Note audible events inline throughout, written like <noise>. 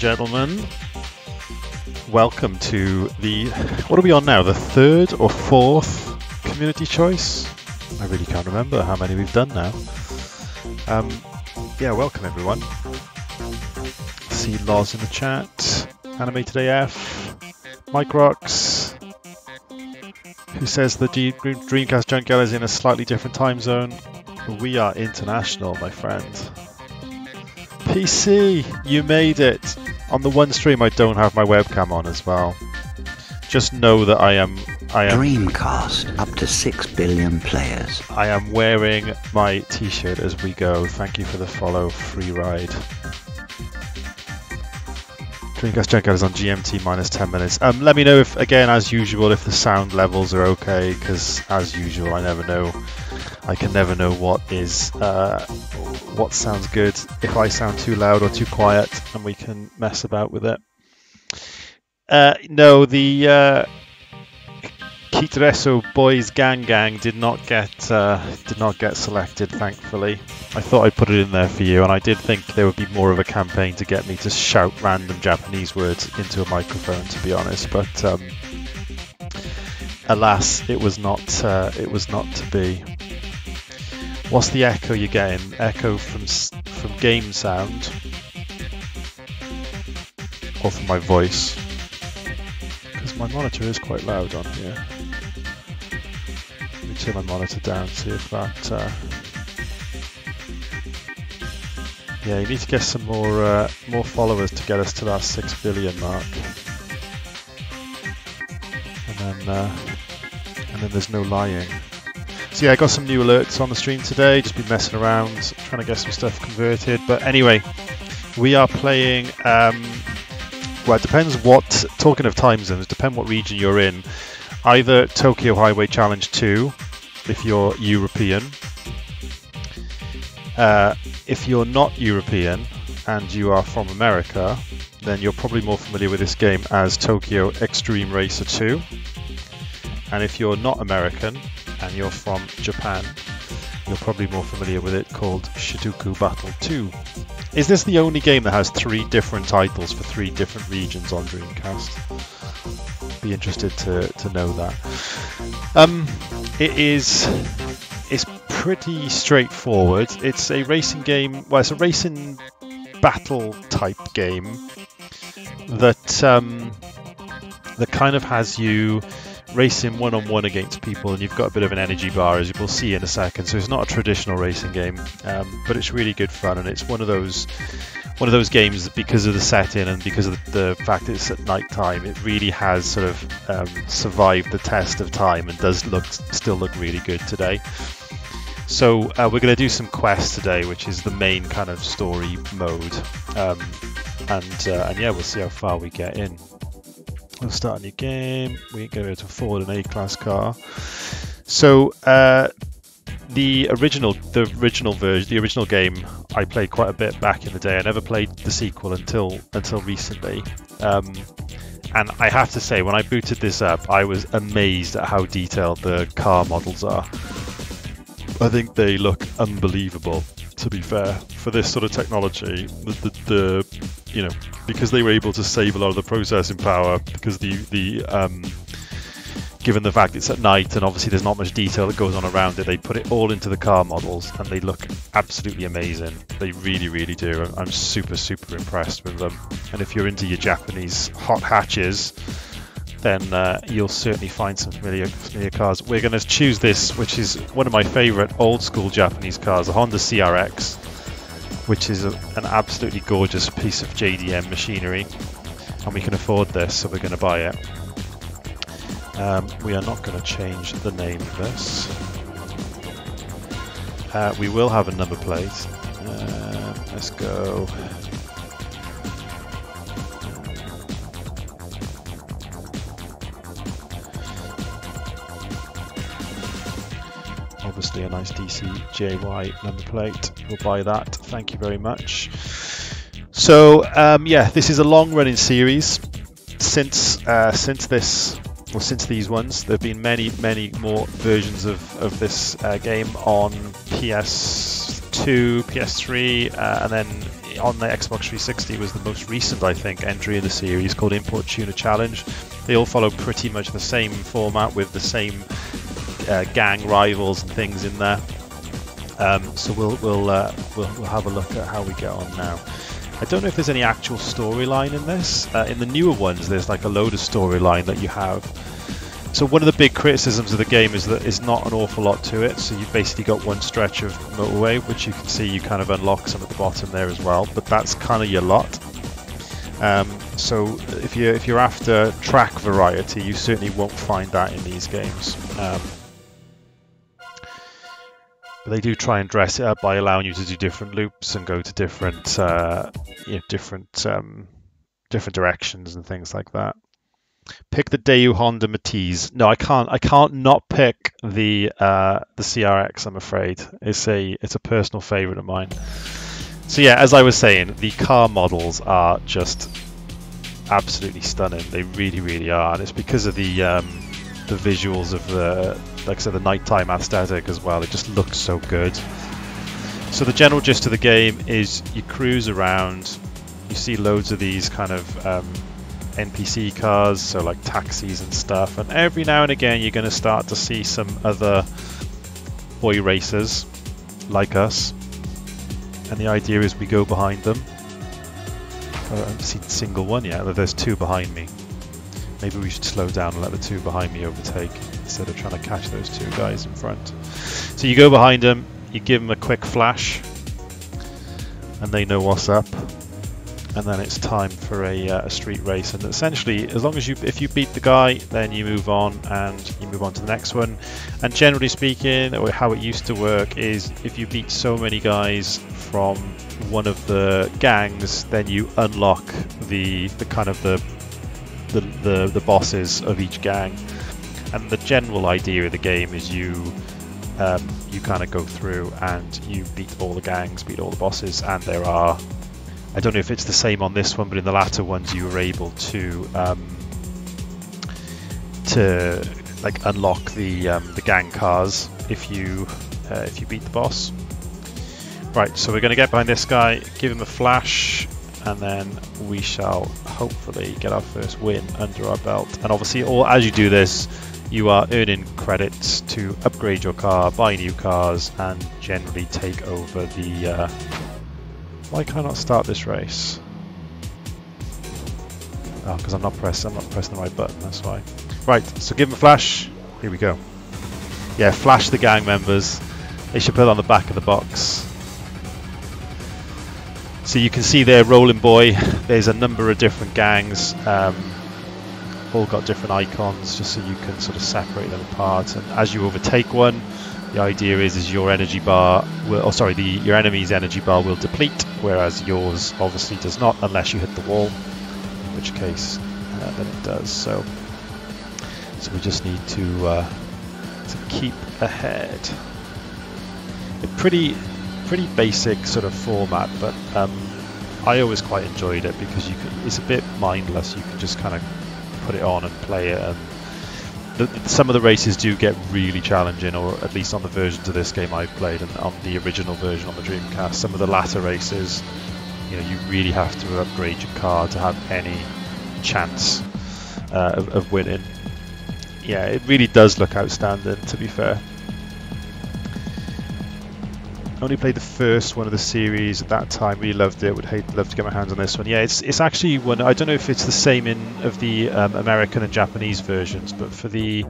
gentlemen. Welcome to the, what are we on now? The third or fourth community choice? I really can't remember how many we've done now. Um, yeah, welcome everyone. See Loz in the chat, Animated AF, Mike Rocks, who says the Dreamcast Junkyard is in a slightly different time zone. We are international, my friend. PC, you made it. On the one stream, I don't have my webcam on as well. Just know that I am. I am. Dreamcast, up to 6 billion players. I am wearing my T-shirt as we go. Thank you for the follow, free ride. Dreamcast Junkyard is on GMT minus 10 minutes. Um, let me know if, again, as usual, if the sound levels are okay, because as usual, I never know. I can never know what is uh, what sounds good. If I sound too loud or too quiet, and we can mess about with it. Uh, no, the uh, Kitreso Boys Gang Gang did not get uh, did not get selected. Thankfully, I thought I'd put it in there for you, and I did think there would be more of a campaign to get me to shout random Japanese words into a microphone. To be honest, but um, alas, it was not. Uh, it was not to be. What's the echo you're getting? Echo from from game sound, or from my voice? Because my monitor is quite loud on here. Let me turn my monitor down, see if that uh, Yeah, you need to get some more uh, more followers to get us to that six billion mark, and then uh, and then there's no lying. So yeah, I got some new alerts on the stream today. Just been messing around, trying to get some stuff converted. But anyway, we are playing. Um, well, it depends what. Talking of time zones, depend what region you're in. Either Tokyo Highway Challenge 2, if you're European. Uh, if you're not European and you are from America, then you're probably more familiar with this game as Tokyo Xtreme Racer 2. And if you're not American and you're from Japan, you're probably more familiar with it called Shutokou Battle 2. Is this the only game that has three different titles for three different regions on Dreamcast? Be interested to, to know that. Um, it is it's pretty straightforward. It's a racing game. Well, it's a racing battle type game that um, that kind of has you racing one on one against people, and you've got a bit of an energy bar, as you will see in a second. So it's not a traditional racing game, um, but it's really good fun, and it's one of those one of those games that because of the setting and because of the fact it's at night time, it really has sort of um, survived the test of time and does look still look really good today. So uh, we're going to do some quests today, which is the main kind of story mode, um, and uh, and yeah, we'll see how far we get in. We'll start a new game. We're going to afford an A-class car. So uh, the original, the original version, the original game, I played quite a bit back in the day. I never played the sequel until until recently. Um, and I have to say, when I booted this up, I was amazed at how detailed the car models are. I think they look unbelievable. To be fair, for this sort of technology, the, the, the you know because they were able to save a lot of the processing power because the the um, given the fact it's at night and obviously there's not much detail that goes on around it, they put it all into the car models and they look absolutely amazing. They really, really do. I'm super, super impressed with them. And if you're into your Japanese hot hatches, then uh, you'll certainly find some familiar, familiar cars. We're going to choose this, which is one of my favorite old school Japanese cars, the Honda CRX, which is a, an absolutely gorgeous piece of JDM machinery. And we can afford this, so we're going to buy it. Um, we are not going to change the name of this. Uh, we will have a number plate. Uh, let's go nice DCJY number plate. We'll buy that. Thank you very much. So um, yeah, this is a long-running series. Since uh, since this, well, since these ones, there have been many many more versions of of this uh, game on PS2, PS3, uh, and then on the Xbox 360 was the most recent, I think, entry in the series called Import Tuner Challenge. They all follow pretty much the same format with the same uh, gang rivals and things in there. Um, so we'll we'll, uh, we'll we'll have a look at how we get on now. I don't know if there's any actual storyline in this. Uh, in the newer ones, there's like a load of storyline that you have. So one of the big criticisms of the game is that it's not an awful lot to it. So you've basically got one stretch of motorway, which you can see you kind of unlock some at the bottom there as well. But that's kind of your lot. Um, so if you if you're after track variety, you certainly won't find that in these games. Um, but they do try and dress it up by allowing you to do different loops and go to different uh, you know, different um, different directions and things like that. Pick the Daewoo Honda Matiz. No, I can't. I can't not pick the uh, the CRX. I'm afraid it's a it's a personal favorite of mine. So yeah, as I was saying, the car models are just absolutely stunning. They really, really are, and it's because of the um, the visuals of the like I said, the nighttime aesthetic as well. It just looks so good. So the general gist of the game is you cruise around, you see loads of these kind of um, NPC cars, so like taxis and stuff, and every now and again you're going to start to see some other boy racers like us. And the idea is we go behind them. I haven't seen a single one yet, there's two behind me. Maybe we should slow down and let the two behind me overtake instead of trying to catch those two guys in front. So you go behind them, you give them a quick flash, and they know what's up. And then it's time for a, uh, a street race. And essentially, as long as you, if you beat the guy, then you move on and you move on to the next one. And generally speaking, or how it used to work is if you beat so many guys from one of the gangs, then you unlock the the kind of the the, the, the bosses of each gang. And the general idea of the game is you um, you kind of go through and you beat all the gangs, beat all the bosses, and there are. I don't know if it's the same on this one, but in the latter ones you were able to um, to like unlock the um, the gang cars if you uh, if you beat the boss. Right, so we're going to get behind this guy, give him a flash, and then we shall hopefully get our first win under our belt. And obviously, all as you do this, you are earning credits to upgrade your car, buy new cars, and generally take over the. Uh... Why can I not start this race? Oh, because I'm not pressing. I'm not pressing the right button. That's why. Right. So give them a flash. Here we go. Yeah, flash the gang members. They should put it on the back of the box. So you can see there, Rolling Boy. There's a number of different gangs. Um, all got different icons just so you can sort of separate them apart and as you overtake one the idea is is your energy bar will oh sorry the your enemy's energy bar will deplete whereas yours obviously does not unless you hit the wall in which case uh, then it does so so we just need to uh, to keep ahead pretty pretty basic sort of format but um, I always quite enjoyed it because you can, it's a bit mindless you can just kind of put it on and play it. And the, some of the races do get really challenging, or at least on the versions of this game I've played, and on the original version on the Dreamcast, some of the latter races, you know, you really have to upgrade your car to have any chance uh, of, of winning. Yeah, it really does look outstanding, to be fair only played the first one of the series at that time. Really loved it. Would hate love to get my hands on this one. Yeah, it's it's actually one. I don't know if it's the same in of the um, American and Japanese versions, but for the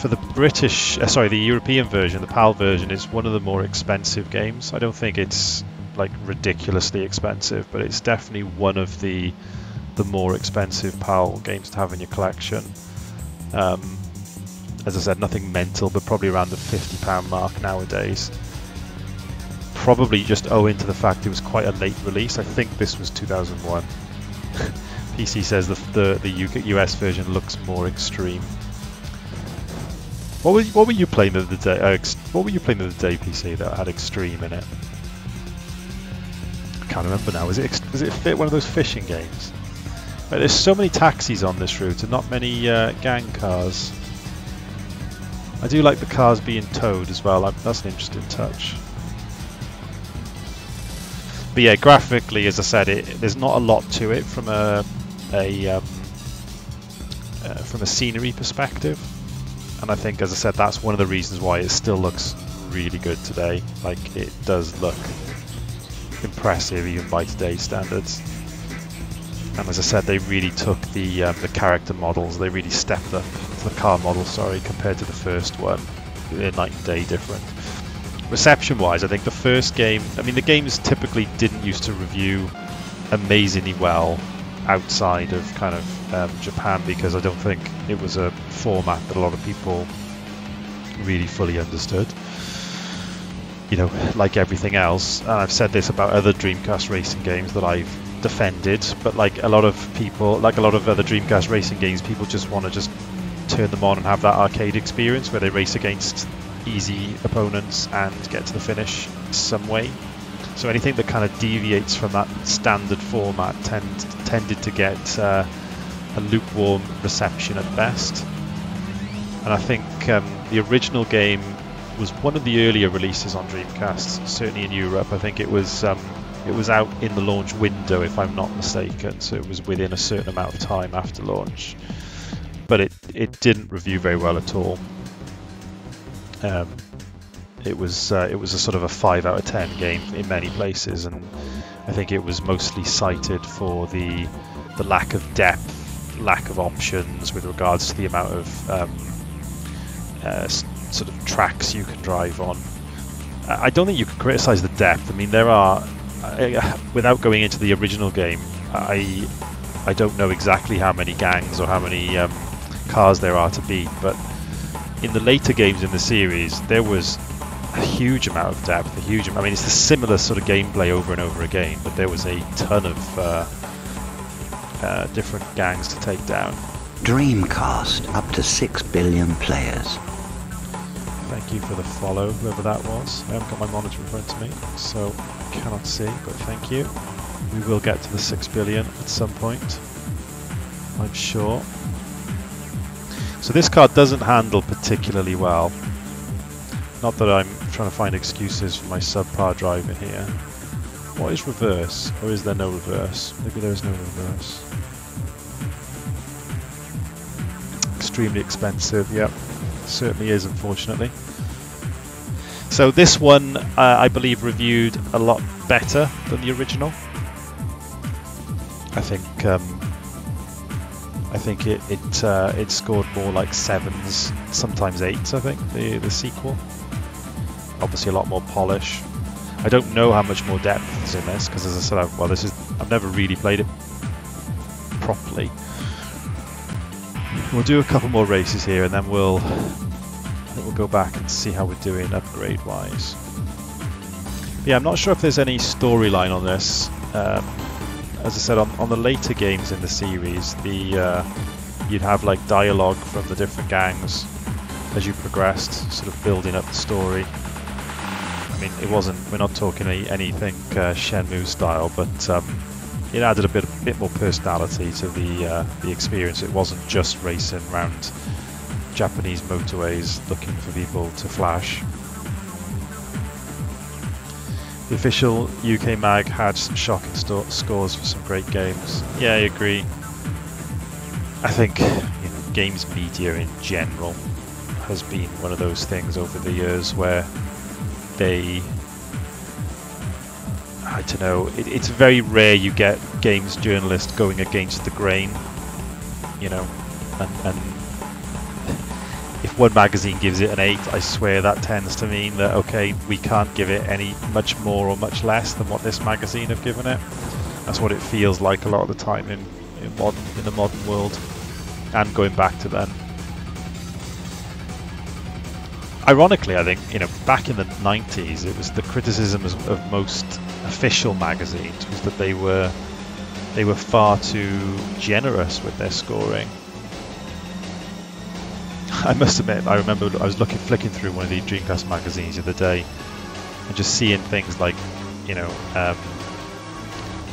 for the British, uh, sorry, the European version, the PAL version, is one of the more expensive games. I don't think it's like ridiculously expensive, but it's definitely one of the the more expensive PAL games to have in your collection. Um, as I said, nothing mental, but probably around the £50 mark nowadays probably just owing to the fact it was quite a late release. I think this was 2001. <laughs> PC says the the, the UK, US version looks more extreme. What were what were you playing the other day? Uh, what were you playing the other day, PC that had extreme in it? I can't remember now. Was it does it fit one of those fishing games? Right, there's so many taxis on this route and not many uh, gang cars. I do like the cars being towed as well. That's an interesting touch but yeah, graphically, as I said, it, there's not a lot to it from a, a um, uh, from a scenery perspective, and I think, as I said, that's one of the reasons why it still looks really good today. Like it does look impressive even by today's standards. And as I said, they really took the um, the character models. They really stepped up the car model, sorry, compared to the first one. They're night and day different reception wise, I think the first game, I mean, the games typically didn't used to review amazingly well outside of kind of um, Japan because I don't think it was a format that a lot of people really fully understood. You know, like everything else, and I've said this about other Dreamcast racing games that I've defended, but like a lot of people, like a lot of other Dreamcast racing games, people just want to just turn them on and have that arcade experience where they race against easy opponents and get to the finish some way. So anything that kind of deviates from that standard format tend, tended to get uh, a lukewarm reception at best. And I think um, the original game was one of the earlier releases on Dreamcast, certainly in Europe. I think it was um, it was out in the launch window, if I'm not mistaken, so it was within a certain amount of time after launch. But it, it didn't review very well at all. Um, it was uh, it was a sort of a five out of ten game in many places, and I think it was mostly cited for the the lack of depth, lack of options with regards to the amount of um, uh, sort of tracks you can drive on. I don't think you can criticise the depth. I mean, there are I, without going into the original game, I I don't know exactly how many gangs or how many um, cars there are to beat, but in the later games in the series, there was a huge amount of depth, a huge. I mean, it's a similar sort of gameplay over and over again, but there was a ton of uh, uh, different gangs to take down. Dreamcast, up to 6 billion players. Thank you for the follow, whoever that was. I haven't got my monitor in front of me, so I cannot see, but thank you. We will get to the 6 billion at some point, I'm sure. So this card doesn't handle particularly well. Not that I'm trying to find excuses for my subpar driving here. What is reverse? Or is there no reverse? Maybe there is no reverse. Extremely expensive, yep. Certainly is, unfortunately. So this one, uh, I believe, reviewed a lot better than the original. I think um, I think it it uh, it scored more like sevens, sometimes eights. I think the the sequel. Obviously, a lot more polish. I don't know how much more depth is in this because, as I said, I've, well, this is I've never really played it properly. We'll do a couple more races here, and then we'll we'll go back and see how we're doing upgrade wise. Yeah, I'm not sure if there's any storyline on this. Um, as I said, on, on the later games in the series, the uh, you'd have like dialogue from the different gangs as you progressed, sort of building up the story. I mean, it wasn't. We're not talking any, anything uh, Shenmue style, but um, it added a bit, a bit more personality to the uh, the experience. It wasn't just racing around Japanese motorways looking for people to flash. The official UK mag had some shocking scores for some great games. Yeah, I agree. I think you know, games media in general has been one of those things over the years where they I don't know. It, it's very rare you get games journalists going against the grain, you know, and, and one magazine gives it an 8, I swear that tends to mean that, okay, we can't give it any much more or much less than what this magazine have given it. That's what it feels like a lot of the time in, in, modern, in the modern world, and going back to then. Ironically, I think, you know, back in the 90s, it was the criticism of, of most official magazines was that they were they were far too generous with their scoring <laughs> I must admit, I remember I was looking, flicking through one of the Dreamcast magazines the other day, and just seeing things like, you know, um,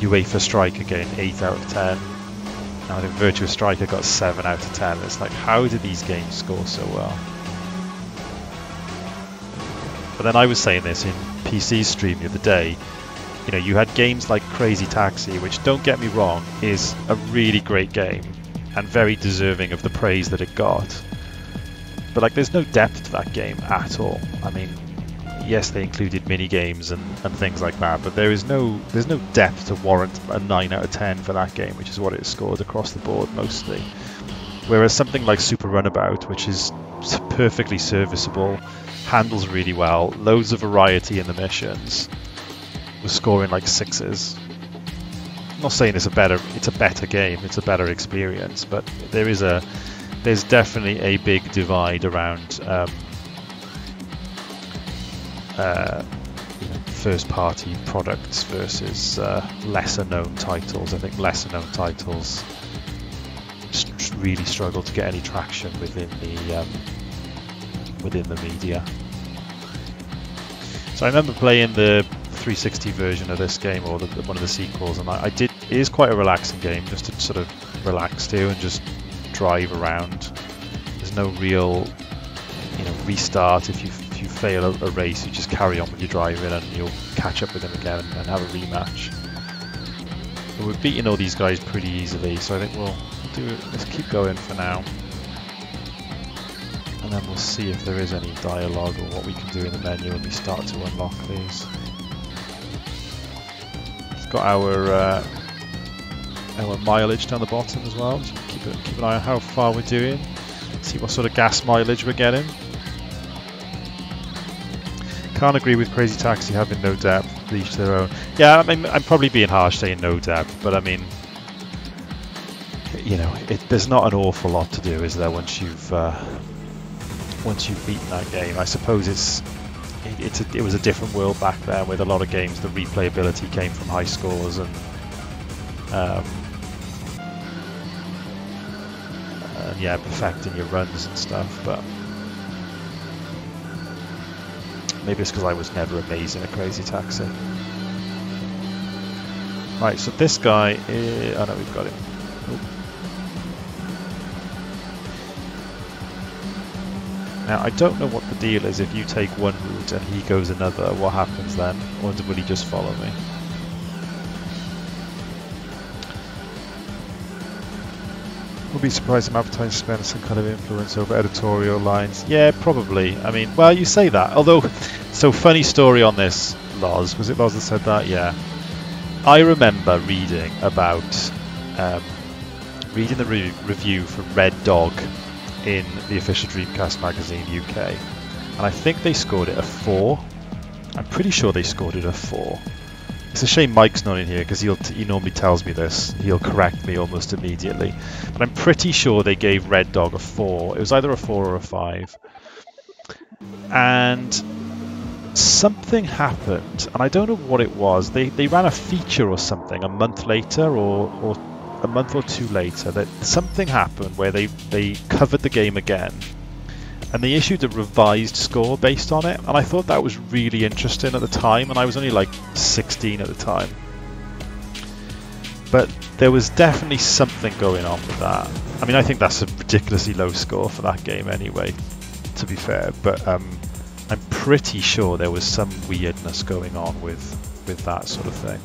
UEFA Striker getting eight out of ten. Now think Virtua Striker got seven out of ten. It's like, how did these games score so well? But then I was saying this in PC stream the other day. You know, you had games like Crazy Taxi, which don't get me wrong, is a really great game and very deserving of the praise that it got but like, there's no depth to that game at all. I mean, yes, they included mini games and, and things like that, but there is no there's no depth to warrant a nine out of ten for that game, which is what it scored across the board mostly. Whereas something like Super Runabout, which is perfectly serviceable, handles really well, loads of variety in the missions, was scoring like sixes. I'm not saying it's a better it's a better game, it's a better experience, but there is a there's definitely a big divide around um, uh, first party products versus uh, lesser known titles. I think lesser known titles really struggle to get any traction within the um, within the media. So I remember playing the 360 version of this game or the, one of the sequels, and I, I did. It is quite a relaxing game, just to sort of relax to and just drive around. There's no real, you know, restart. If you if you fail a, race, you just carry on with your driving and you'll catch up with them again and, and have a rematch. But we're beating all these guys pretty easily, so I think we'll do it. Let's keep going for now. And then we'll see if there is any dialogue or what we can do in the menu when we start to unlock these. It's got our uh, our mileage down the bottom as well. So keep, keep an eye on how far we're doing. See what sort of gas mileage we're getting. Can't agree with Crazy Taxi having no depth, each their own. Yeah, I mean, I'm probably being harsh saying no depth, but I mean, you know, it, there's not an awful lot to do, is there? Once you've uh, once you've beaten that game, I suppose it's it, a, it was a different world back then with a lot of games. The replayability came from high scores and um, yeah, perfecting your runs and stuff, but. Maybe it's because I was never amazing at Crazy Taxi. Right, so this guy is... Oh no, we've got him. Oop. Now, I don't know what the deal is if you take one route and he goes another, what happens then? Or will he just follow me? Be surprised if advertising spend some kind of influence over editorial lines. Yeah, probably. I mean, well, you say that. Although, <laughs> so funny story on this, Loz. Was it Loz that said that? Yeah. I remember reading about, um, reading the re review from Red Dog in the official Dreamcast magazine UK, and I think they scored it a four. I'm pretty sure they scored it a four. It's a shame Mike's not in here because he'll he normally tells me this. He'll correct me almost immediately. But I'm pretty sure they gave Red Dog a four. It was either a four or a five. And something happened, and I don't know what it was. They they ran a feature or something a month later, or or a month or two later. That something happened where they they covered the game again and they issued a revised score based on it and I thought that was really interesting at the time and I was only like 16 at the time. But there was definitely something going on with that. I mean I think that's a ridiculously low score for that game anyway to be fair but um, I'm pretty sure there was some weirdness going on with with that sort of thing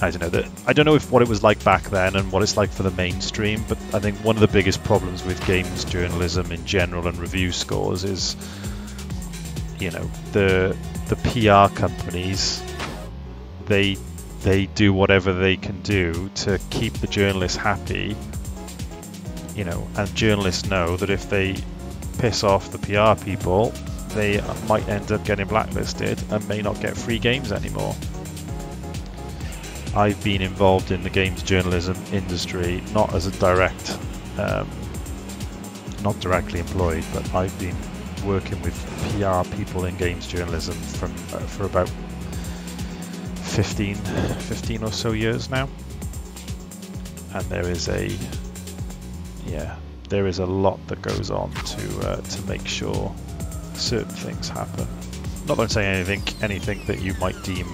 I don't know that I don't know if what it was like back then and what it's like for the mainstream, but I think one of the biggest problems with games journalism in general and review scores is, you know, the the PR companies they they do whatever they can do to keep the journalists happy, you know, and journalists know that if they piss off the PR people, they might end up getting blacklisted and may not get free games anymore. I've been involved in the games journalism industry, not as a direct, um, not directly employed, but I've been working with PR people in games journalism from uh, for about 15, 15 or so years now, and there is a, yeah, there is a lot that goes on to uh, to make sure certain things happen. Not that I'm saying anything anything that you might deem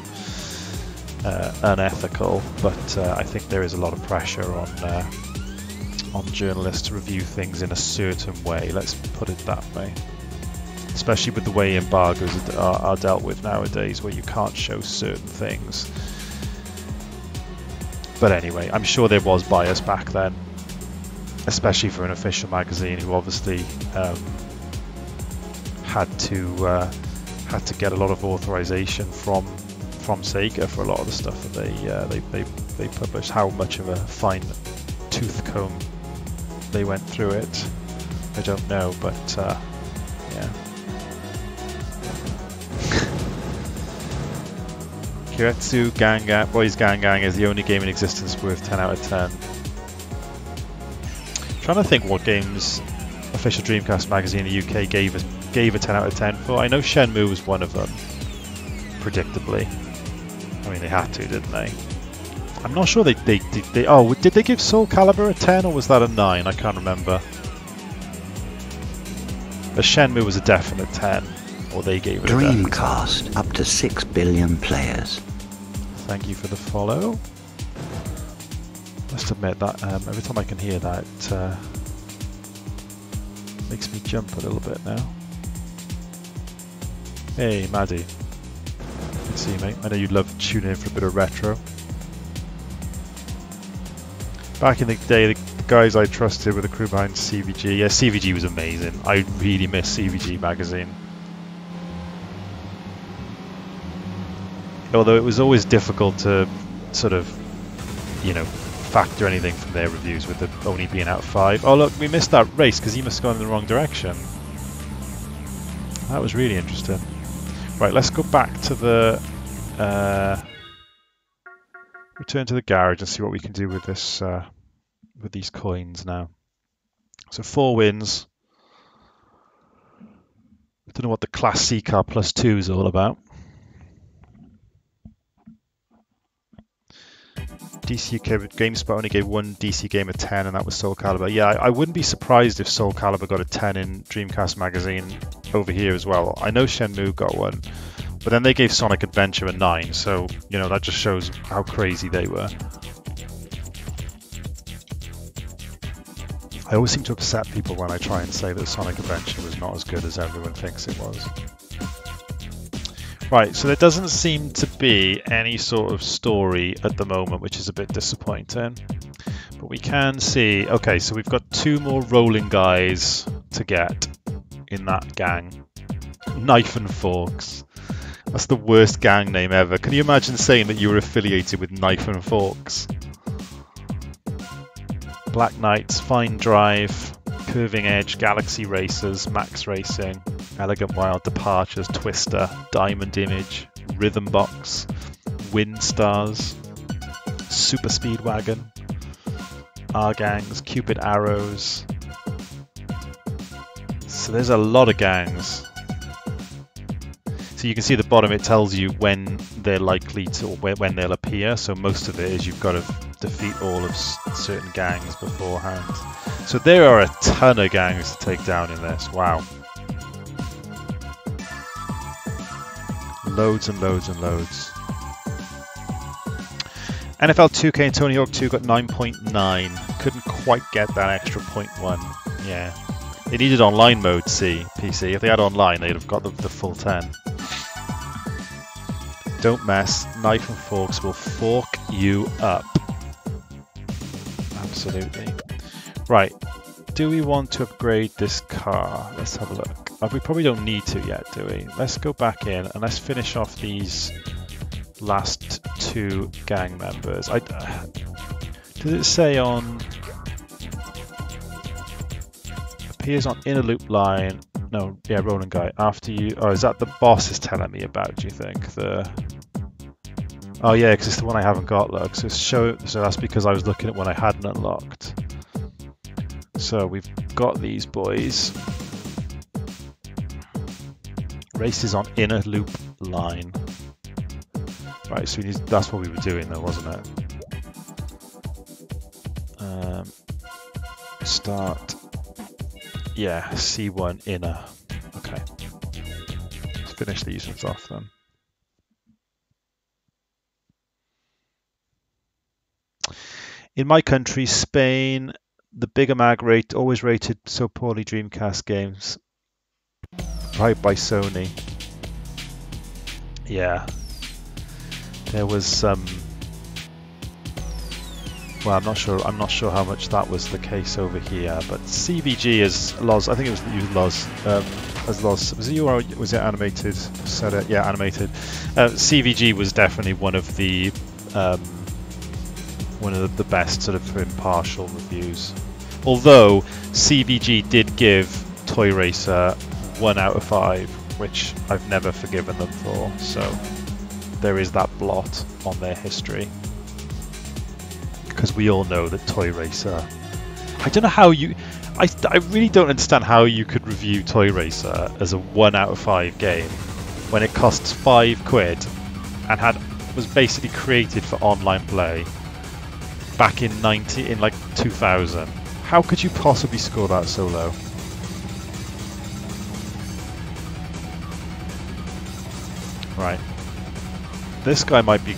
uh, unethical, but uh, I think there is a lot of pressure on uh, on journalists to review things in a certain way. Let's put it that way. Especially with the way embargoes are, are dealt with nowadays, where you can't show certain things. But anyway, I'm sure there was bias back then, especially for an official magazine who obviously um, had to uh, had to get a lot of authorization from from Sega for a lot of the stuff that they uh, they, they they published. How much of a fine tooth comb they went through it, I don't know, but uh, yeah. <laughs> Kiretsu Gang Gang Boys Gang Gang is the only game in existence worth 10 out of 10. trying to think what games official Dreamcast magazine in the UK gave a, gave a 10 out of 10 for. I know Shenmue was one of them, predictably. Mean, they had to, didn't they? I'm not sure they, they, they, they oh, did they give Soul Calibur a 10 or was that a 9? I can't remember. But Shenmue was a definite 10, or they gave it Dreamcast, up to 6 billion players. Thank you for the follow. Must admit that um, every time I can hear that, it uh, makes me jump a little bit now. Hey, Maddie. See you, mate. I know you'd love tuning in for a bit of retro. Back in the day, the guys I trusted were the crew behind CVG. Yeah, CVG was amazing. I really miss CVG magazine. Although it was always difficult to sort of, you know, factor anything from their reviews with it only being out five. Oh look, we missed that race because he must have gone in the wrong direction. That was really interesting. Right, let's go back to the uh, return to the garage and see what we can do with this uh, with these coins now. So four wins. I don't know what the Class C car plus two is all about. DC GameSpot only gave one DC game a 10, and that was Soul Calibur. Yeah, I, I, wouldn't be surprised if Soul Calibur got a 10 in Dreamcast Magazine over here as well. I know Shenmue got one, but then they gave Sonic Adventure a 9, so, you know, that just shows how crazy they were. I always seem to upset people when I try and say that Sonic Adventure was not as good as everyone thinks it was. Right, so there doesn't seem to be any sort of story at the moment, which is a bit disappointing. But we can see, okay, so we've got two more rolling guys to get in that gang. Knife and Forks. That's the worst gang name ever. Can you imagine saying that you were affiliated with Knife and Forks? Black Knights, Fine Drive, Curving Edge, Galaxy Racers, Max Racing, Elegant Wild Departures, Twister, Diamond Image, Rhythm Box, Wind Stars, Super Speedwagon, R Gangs, Cupid Arrows. So there's a lot of gangs. So you can see at the bottom it tells you when they're likely to, or when they'll appear. So most of it is you've got to defeat all of certain gangs beforehand. So there are a ton of gangs to take down in this. Wow. Loads and loads and loads. NFL 2K and Tony Hawk 2 got 9.9. Couldn't quite get that extra 0.1. Yeah. They needed online mode C, PC. If they had online, they'd have got the, the full 10. Don't mess. Knife and forks will fork you up. Absolutely. Right. Do we want to upgrade this car? Let's have a look. Oh, we probably don't need to yet, do we? Let's go back in and let's finish off these last two gang members. I, uh, does it say on... Appears on inner loop line. No, yeah, rolling guy. After you... Oh, is that the boss is telling me about, do you think? The... Oh yeah, because it's the one I haven't got, look. So show. So that's because I was looking at one I hadn't unlocked. So we've got these boys. Races on inner loop line. Right, so need, that's what we were doing though, wasn't it? Um, start. Yeah, C1 inner. Okay. Let's finish these ones off then. In my country, Spain, the bigger mag rate always rated so poorly Dreamcast games. Right by Sony. Yeah. There was some um, well, I'm not sure. I'm not sure how much that was the case over here, but CVG is Loz. I think it was you, Loz. Um, as Loz, was it you or was it animated? It. Yeah, animated. Uh, CVG was definitely one of the um, one of the best sort of impartial reviews. Although CVG did give Toy Racer one out of five, which I've never forgiven them for. So there is that blot on their history. Because we all know that Toy Racer. I don't know how you. I, I really don't understand how you could review Toy Racer as a one out of five game when it costs five quid and had was basically created for online play back in 90 in like 2000. How could you possibly score that so low? Right. This guy might be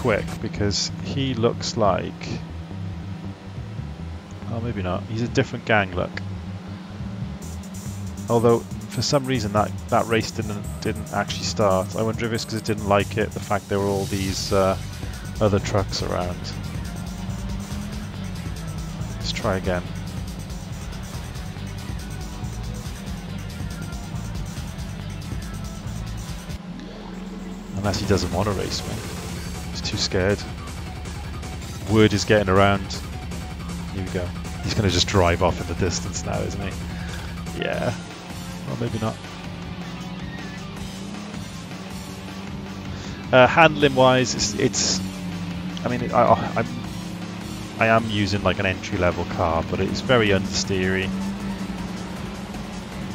quick because he looks like... Oh, maybe not. He's a different gang look. Although, for some reason, that, that race didn't didn't actually start. I wonder if it's because it didn't like it, the fact there were all these uh, other trucks around. Let's try again. Unless he doesn't want to race me too scared. Word is getting around. Here we go. He's going to just drive off in the distance now, isn't he? Yeah. Well, maybe not. Uh, handling wise, it's, it's I mean, I, I'm, I am using like an entry level car, but it's very understeery.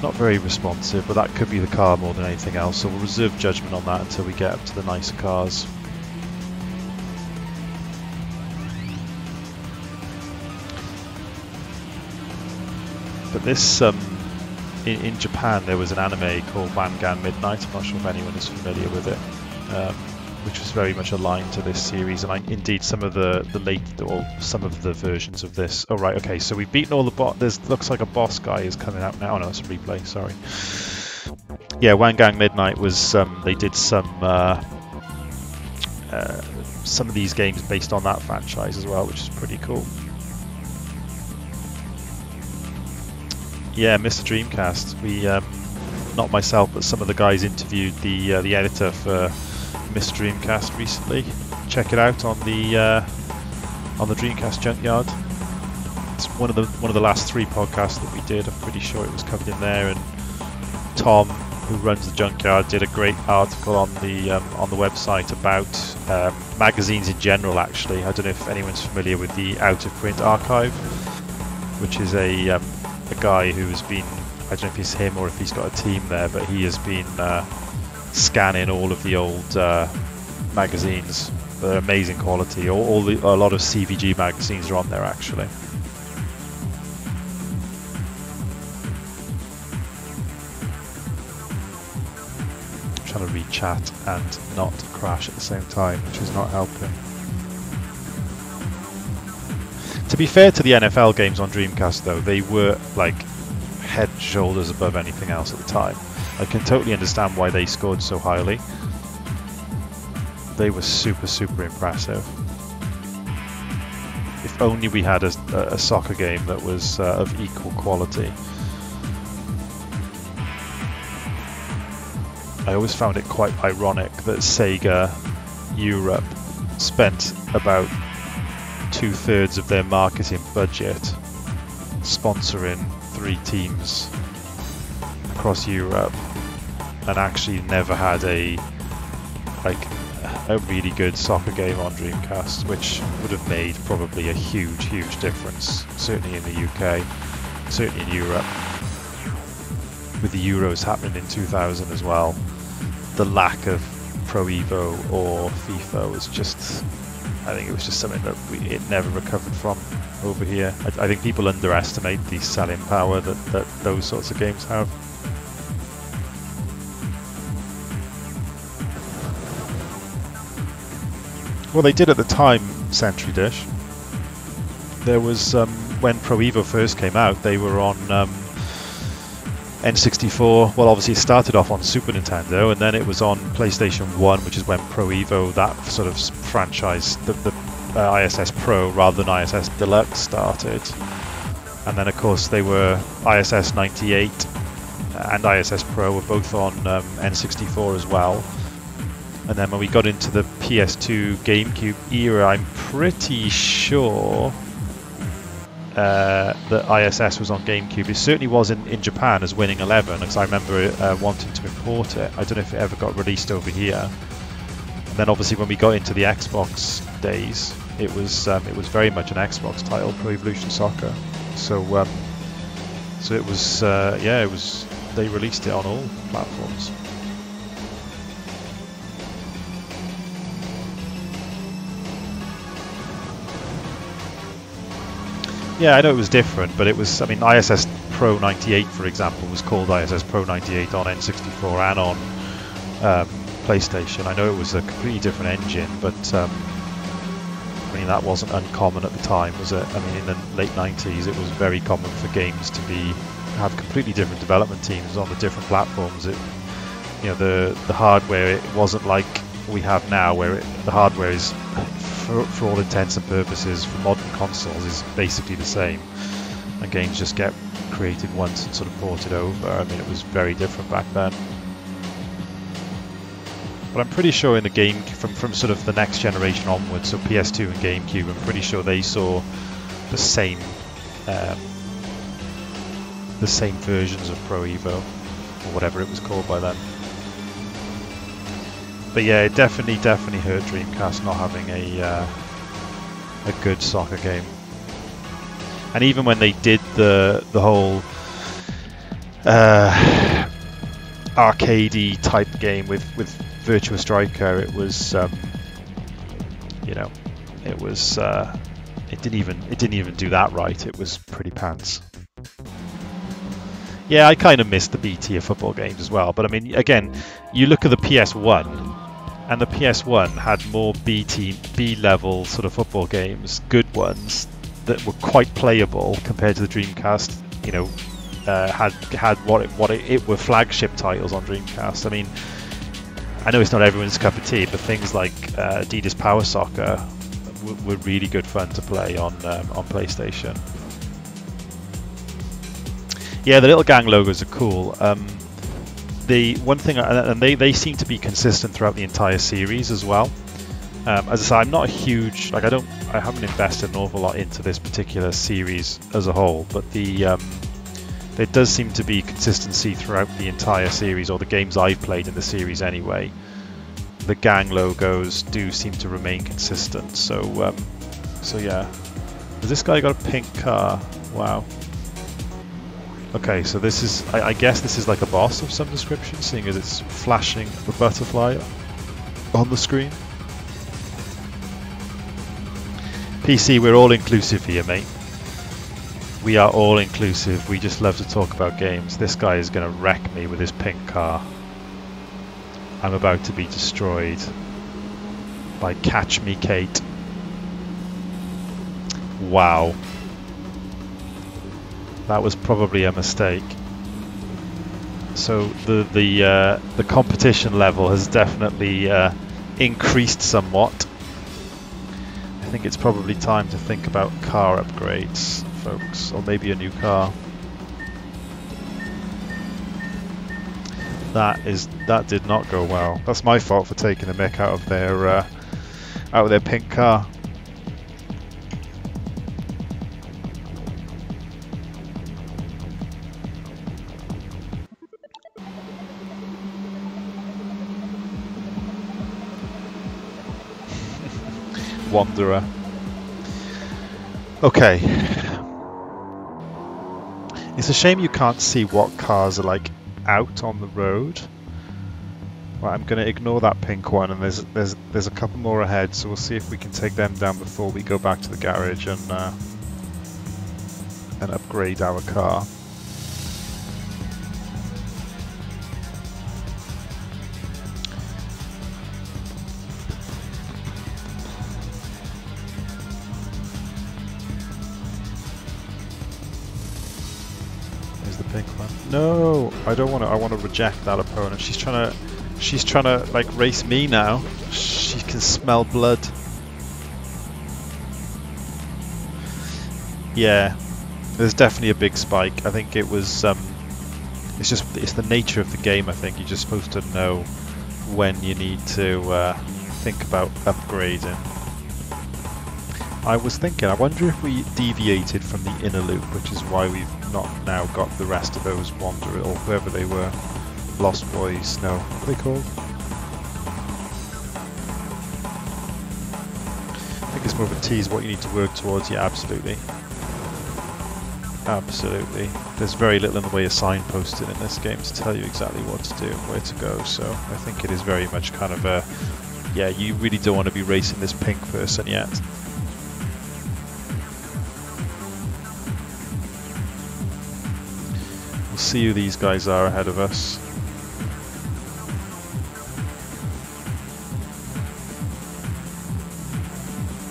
Not very responsive, but that could be the car more than anything else. So we'll reserve judgment on that until we get up to the nicer cars. But this, um, in, in, Japan, there was an anime called Wangan Midnight. I'm not sure if anyone is familiar with it, um, which was very much aligned to this series. And I, indeed, some of the the late or some of the versions of this. Oh right, okay. So we've beaten all the boss. There's looks like a boss guy is coming out now. Oh no, it's a replay. Sorry. Yeah, Wangan Midnight was. Um, they did some. Uh, uh, some of these games based on that franchise as well, which is pretty cool. Yeah, Mr. Dreamcast. We, um, not myself, but some of the guys interviewed the uh, the editor for Mr. Dreamcast recently. Check it out on the uh, on the Dreamcast Junkyard. It's one of the one of the last three podcasts that we did. I'm pretty sure it was covered in there. And Tom, who runs the Junkyard, did a great article on the um, on the website about um, magazines in general. Actually, I don't know if anyone's familiar with the Out of Print Archive, which is a um, a guy who has been, I don't know if it's him or if he's got a team there, but he has been uh, scanning all of the old uh, magazines. They're amazing quality. All, all the, a lot of CVG magazines are on there actually. I'm trying to read chat and not crash at the same time, which is not helping. To be fair to the NFL games on Dreamcast, though, they were like head shoulders above anything else at the time. I can totally understand why they scored so highly. They were super, super impressive. If only we had a, a soccer game that was uh, of equal quality. I always found it quite ironic that Sega Europe spent about two thirds of their marketing budget sponsoring three teams across Europe and actually never had a like a really good soccer game on Dreamcast, which would have made probably a huge, huge difference, certainly in the UK, certainly in Europe. With the Euros happening in 2000 as well, the lack of Pro Evo or FIFA was just I think it was just something that we, it never recovered from over here. I, I think people underestimate the selling power that, that those sorts of games have. Well, they did at the time, Century Dish. There was, um, when Pro Evo first came out, they were on um, N64. Well, obviously, it started off on Super Nintendo, and then it was on PlayStation 1, which is when Pro Evo, that sort of franchise, the, the uh, ISS Pro rather than ISS Deluxe started. And then, of course, they were ISS 98 and ISS Pro were both on um, N64 as well. And then when we got into the PS2 GameCube era, I'm pretty sure uh, that ISS was on GameCube. It certainly was in, in Japan as Winning Eleven, because I remember uh, wanting to import it. I don't know if it ever got released over here. And then obviously when we got into the Xbox days, it was um, it was very much an Xbox title, Pro Evolution Soccer. So um, so it was uh, yeah, it was they released it on all platforms. Yeah, I know it was different, but it was, I mean, ISS Pro 98, for example, was called ISS Pro 98 on N64 and on um, PlayStation. I know it was a completely different engine, but um, I mean, that wasn't uncommon at the time, was it? I mean, in the late 90s, it was very common for games to be have completely different development teams on the different platforms. It, you know, the the hardware it wasn't like we have now, where it, the hardware is for, for all intents and purposes for modern consoles is basically the same and games just get created once and sort of ported over. I mean, it was very different back then. But I'm pretty sure in the game, from, from sort of the next generation onwards, so PS2 and GameCube, I'm pretty sure they saw the same um, the same versions of Pro Evo, or whatever it was called by then. But yeah, it definitely, definitely hurt Dreamcast not having a uh, a good soccer game. And even when they did the the whole uh, arcadey type game with with Virtua Striker, it was um, you know it was uh, it didn't even it didn't even do that right. It was pretty pants. Yeah, I kind of missed the B tier football games as well. But I mean, again, you look at the PS1, and the PS1 had more B team, B level sort of football games, good ones that were quite playable compared to the Dreamcast. You know, uh, had had what it, what it, it were flagship titles on Dreamcast. I mean, I know it's not everyone's cup of tea, but things like uh, Adidas Power Soccer w- were really good fun to play on um, on PlayStation. Yeah, the little gang logos are cool. Um, the one thing, and they, they seem to be consistent throughout the entire series as well. Um, as I say, I'm not a huge like I don't I haven't invested an awful lot into this particular series as a whole, but the um, there does seem to be consistency throughout the entire series, or the games I've played in the series anyway. The gang logos do seem to remain consistent. So, um, so yeah. Has this guy got a pink car? Wow. Okay, so this is, I, I, guess this is like a boss of some description, seeing as it's flashing a butterfly on the screen. PC, we're all inclusive here, mate. We are all inclusive. We just love to talk about games. This guy is going to wreck me with his pink car. I'm about to be destroyed by Catch Me Kate. Wow. That was probably a mistake. So the the uh, the competition level has definitely uh, increased somewhat. I think it's probably time to think about car upgrades, folks, or maybe a new car. That is that did not go well. That's my fault for taking the mick out of their uh, out of their pink car. Wanderer. Okay. It's a shame you can't see what cars are like out on the road. Right, I'm going to ignore that pink one, and there's there's there's a couple more ahead, so we'll see if we can take them down before we go back to the garage and uh, and upgrade our car. No, I don't want to. I want to reject that opponent. She's trying to, she's trying to like race me now. She can smell blood. Yeah, there's definitely a big spike. I think it was. Um, it's just it's the nature of the game. I think you're just supposed to know when you need to uh, think about upgrading. I was thinking, I wonder if we deviated from the inner loop, which is why we've not now got the rest of those Wanderer, or whoever they were, Lost Boys, no, what are they called? I think it's more of a tease what you need to work towards, yeah, absolutely. Absolutely. There's very little in the way of signposting in this game to tell you exactly what to do and where to go, so I think it is very much kind of a, yeah, you really don't want to be racing this pink person yet. See who these guys are ahead of us.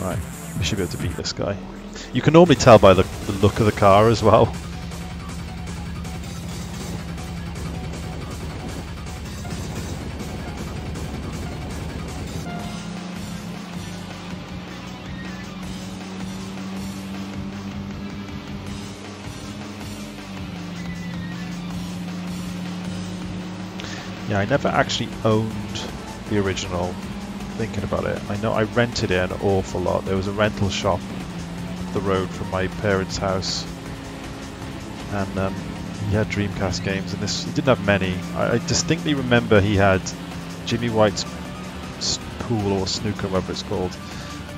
Right, we should be able to beat this guy. You can normally tell by the, the look of the car as well. I never actually owned the original, thinking about it. I know I rented it an awful lot. There was a rental shop the road from my parents' house. And um, he had Dreamcast games, and this he didn't have many. I, I distinctly remember he had Jimmy White's pool or snooker, whatever it's called,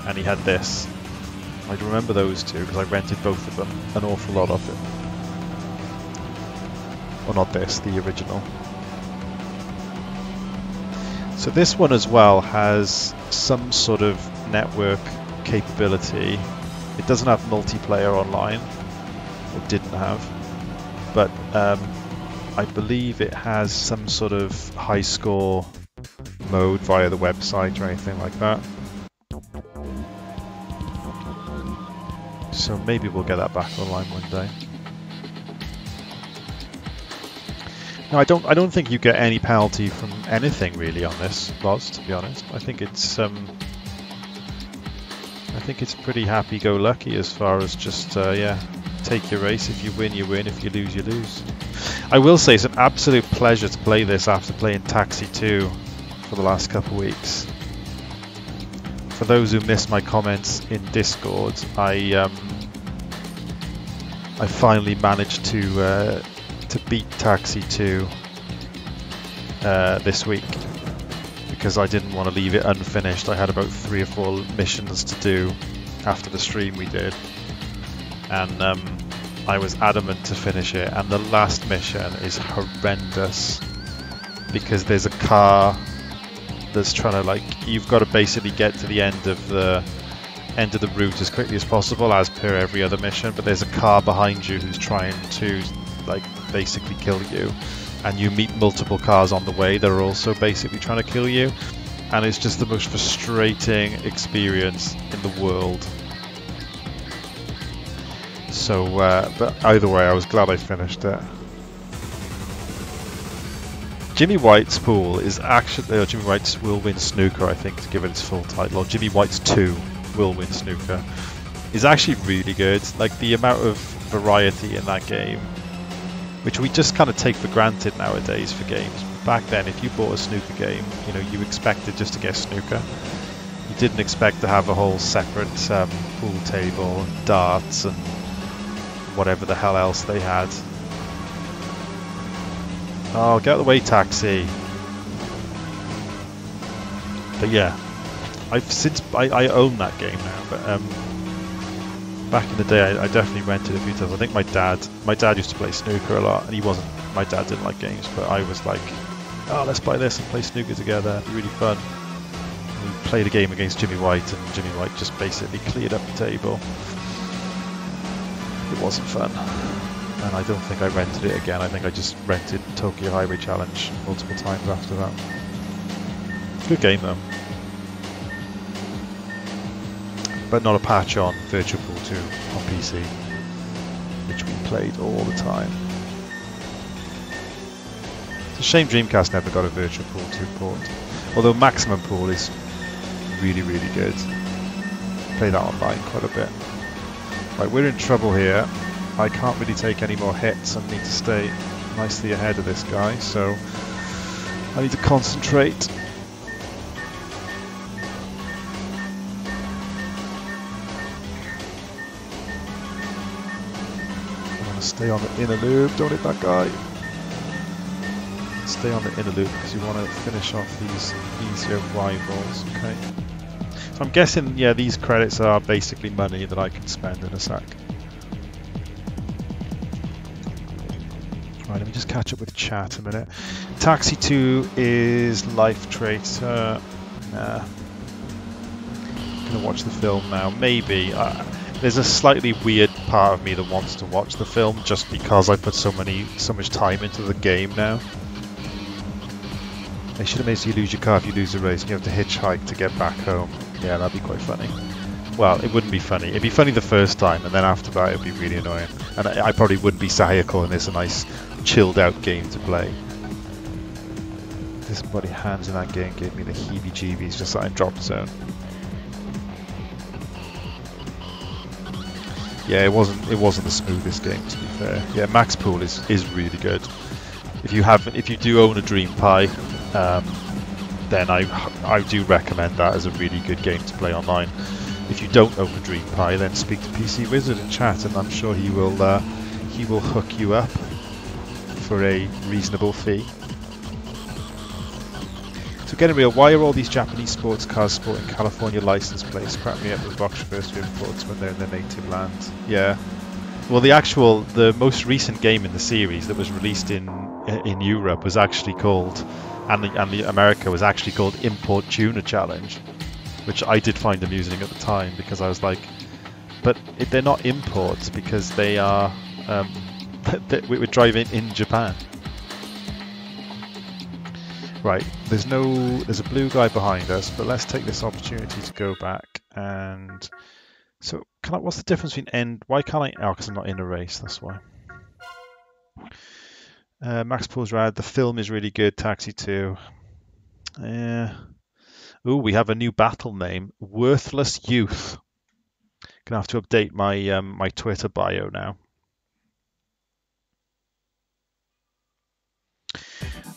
and he had this. I remember those two because I rented both of them, an awful lot of it. Well, not this, the original. So this one as well has some sort of network capability. It doesn't have multiplayer online, or didn't have, but um, I believe it has some sort of high score mode via the website or anything like that. So maybe we'll get that back online one day. No, I don't. I don't think you get any penalty from anything really on this, Loz. To be honest, I think it's. Um, I think it's pretty happy-go-lucky as far as just uh, yeah, take your race. If you win, you win. If you lose, you lose. I will say it's an absolute pleasure to play this after playing Taxi 2 for the last couple of weeks. For those who missed my comments in Discord, I um, I finally managed to uh, to beat Taxi 2 uh, this week because I didn't want to leave it unfinished. I had about three or four missions to do after the stream we did, and um, I was adamant to finish it. And the last mission is horrendous because there's a car that's trying to like you've got to basically get to the end of the end of the route as quickly as possible as per every other mission but there's a car behind you who's trying to like basically kill you. And you meet multiple cars on the way that are also basically trying to kill you. And it's just the most frustrating experience in the world. So uh, but either way I was glad I finished it. Jimmy White's pool is actually or Jimmy White's Will Win Snooker, I think, to give it its full title, or Jimmy White's Two Will Win Snooker, is actually really good. Like the amount of variety in that game, which we just kind of take for granted nowadays for games. Back then, if you bought a snooker game, you know you expected just to get snooker. You didn't expect to have a whole separate um, pool table, and darts, and whatever the hell else they had. Oh, get out of the way, taxi. But yeah, I've since I, I own that game now. But um, back in the day, I, I definitely rented a few times. I think my dad, my dad used to play snooker a lot, and he wasn't. My dad didn't like games, but I was like, oh, let's buy this and play snooker together. It'd be really fun. And we played a game against Jimmy White, and Jimmy White just basically cleared up the table. It wasn't fun and I don't think I rented it again. I think I just rented Tokyo Highway Challenge multiple times after that. Good game though. But not a patch on Virtual Pool 2 on PC, which we played all the time. It's a shame Dreamcast never got a Virtual Pool 2 port. Although Maximum Pool is really, really good. Play that online quite a bit. Right, we're in trouble here. I can't really take any more hits. and need to stay nicely ahead of this guy, so I need to concentrate. Stay on the inner loop, don't hit that guy. Stay on the inner loop because you want to finish off these easier rivals, okay? So I'm guessing, yeah, these credits are basically money that I can spend in a sec. Right, let me just catch up with chat a minute. Taxi 2 is Life Traitor. Nah. Gonna watch the film now. Maybe. Uh, there's a slightly weird part of me that wants to watch the film just because I put so many, so much time into the game now. They should have made so you lose your car if you lose a race and you have to hitchhike to get back home. Yeah, that'd be quite funny. Well, it wouldn't be funny. It'd be funny the first time, and then after that, it'd be really annoying. And I, I probably wouldn't be here calling this a nice, chilled out game to play. This bloody hands in that game gave me the heebie-jeebies just like in Drop Zone. Yeah, it wasn't. It wasn't the smoothest game to be fair. Yeah, Max Pool is is really good. If you have, if you do own a DreamPi, um, then I I do recommend that as a really good game to play online. If you don't own a Dream Pie, then speak to PC Wizard in chat, and I'm sure he will uh, he will hook you up for a reasonable fee. So getting real, why are all these Japanese sports cars sporting California license plates? Crap me up with Bosch refers to imports when they're in their native land. Yeah. Well, the actual, the most recent game in the series that was released in in Europe was actually called, and the, and the America was actually called Import Tuner Challenge, which I did find amusing at the time because I was like, but they're not imports because they are, um, <laughs> we were driving in Japan. Right, there's no, there's a blue guy behind us, but let's take this opportunity to go back and, so can I, what's the difference between end, why can't I, oh, because I'm not in a race, that's why. Uh, Max Pool's rad, the film is really good, Taxi 2. Yeah. Ooh, we have a new battle name, Worthless Youth. Gonna have to update my um, my Twitter bio now.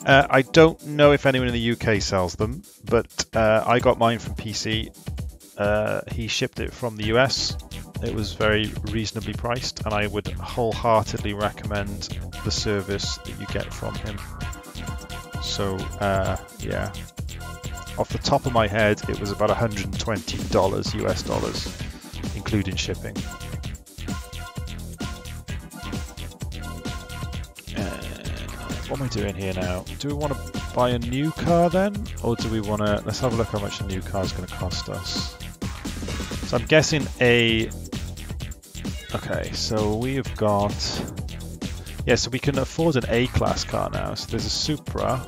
Uh, I don't know if anyone in the UK sells them, but uh, I got mine from PC. Uh, he shipped it from the US. It was very reasonably priced, and I would wholeheartedly recommend the service that you get from him. So, uh, yeah. Off the top of my head, it was about $120 US dollars, including shipping. What am I doing here now? Do we want to buy a new car then? Or do we want to... Let's have a look how much a new car is going to cost us. So I'm guessing a... Okay, so we've got... Yeah, so we can afford an A-class car now. So there's a Supra.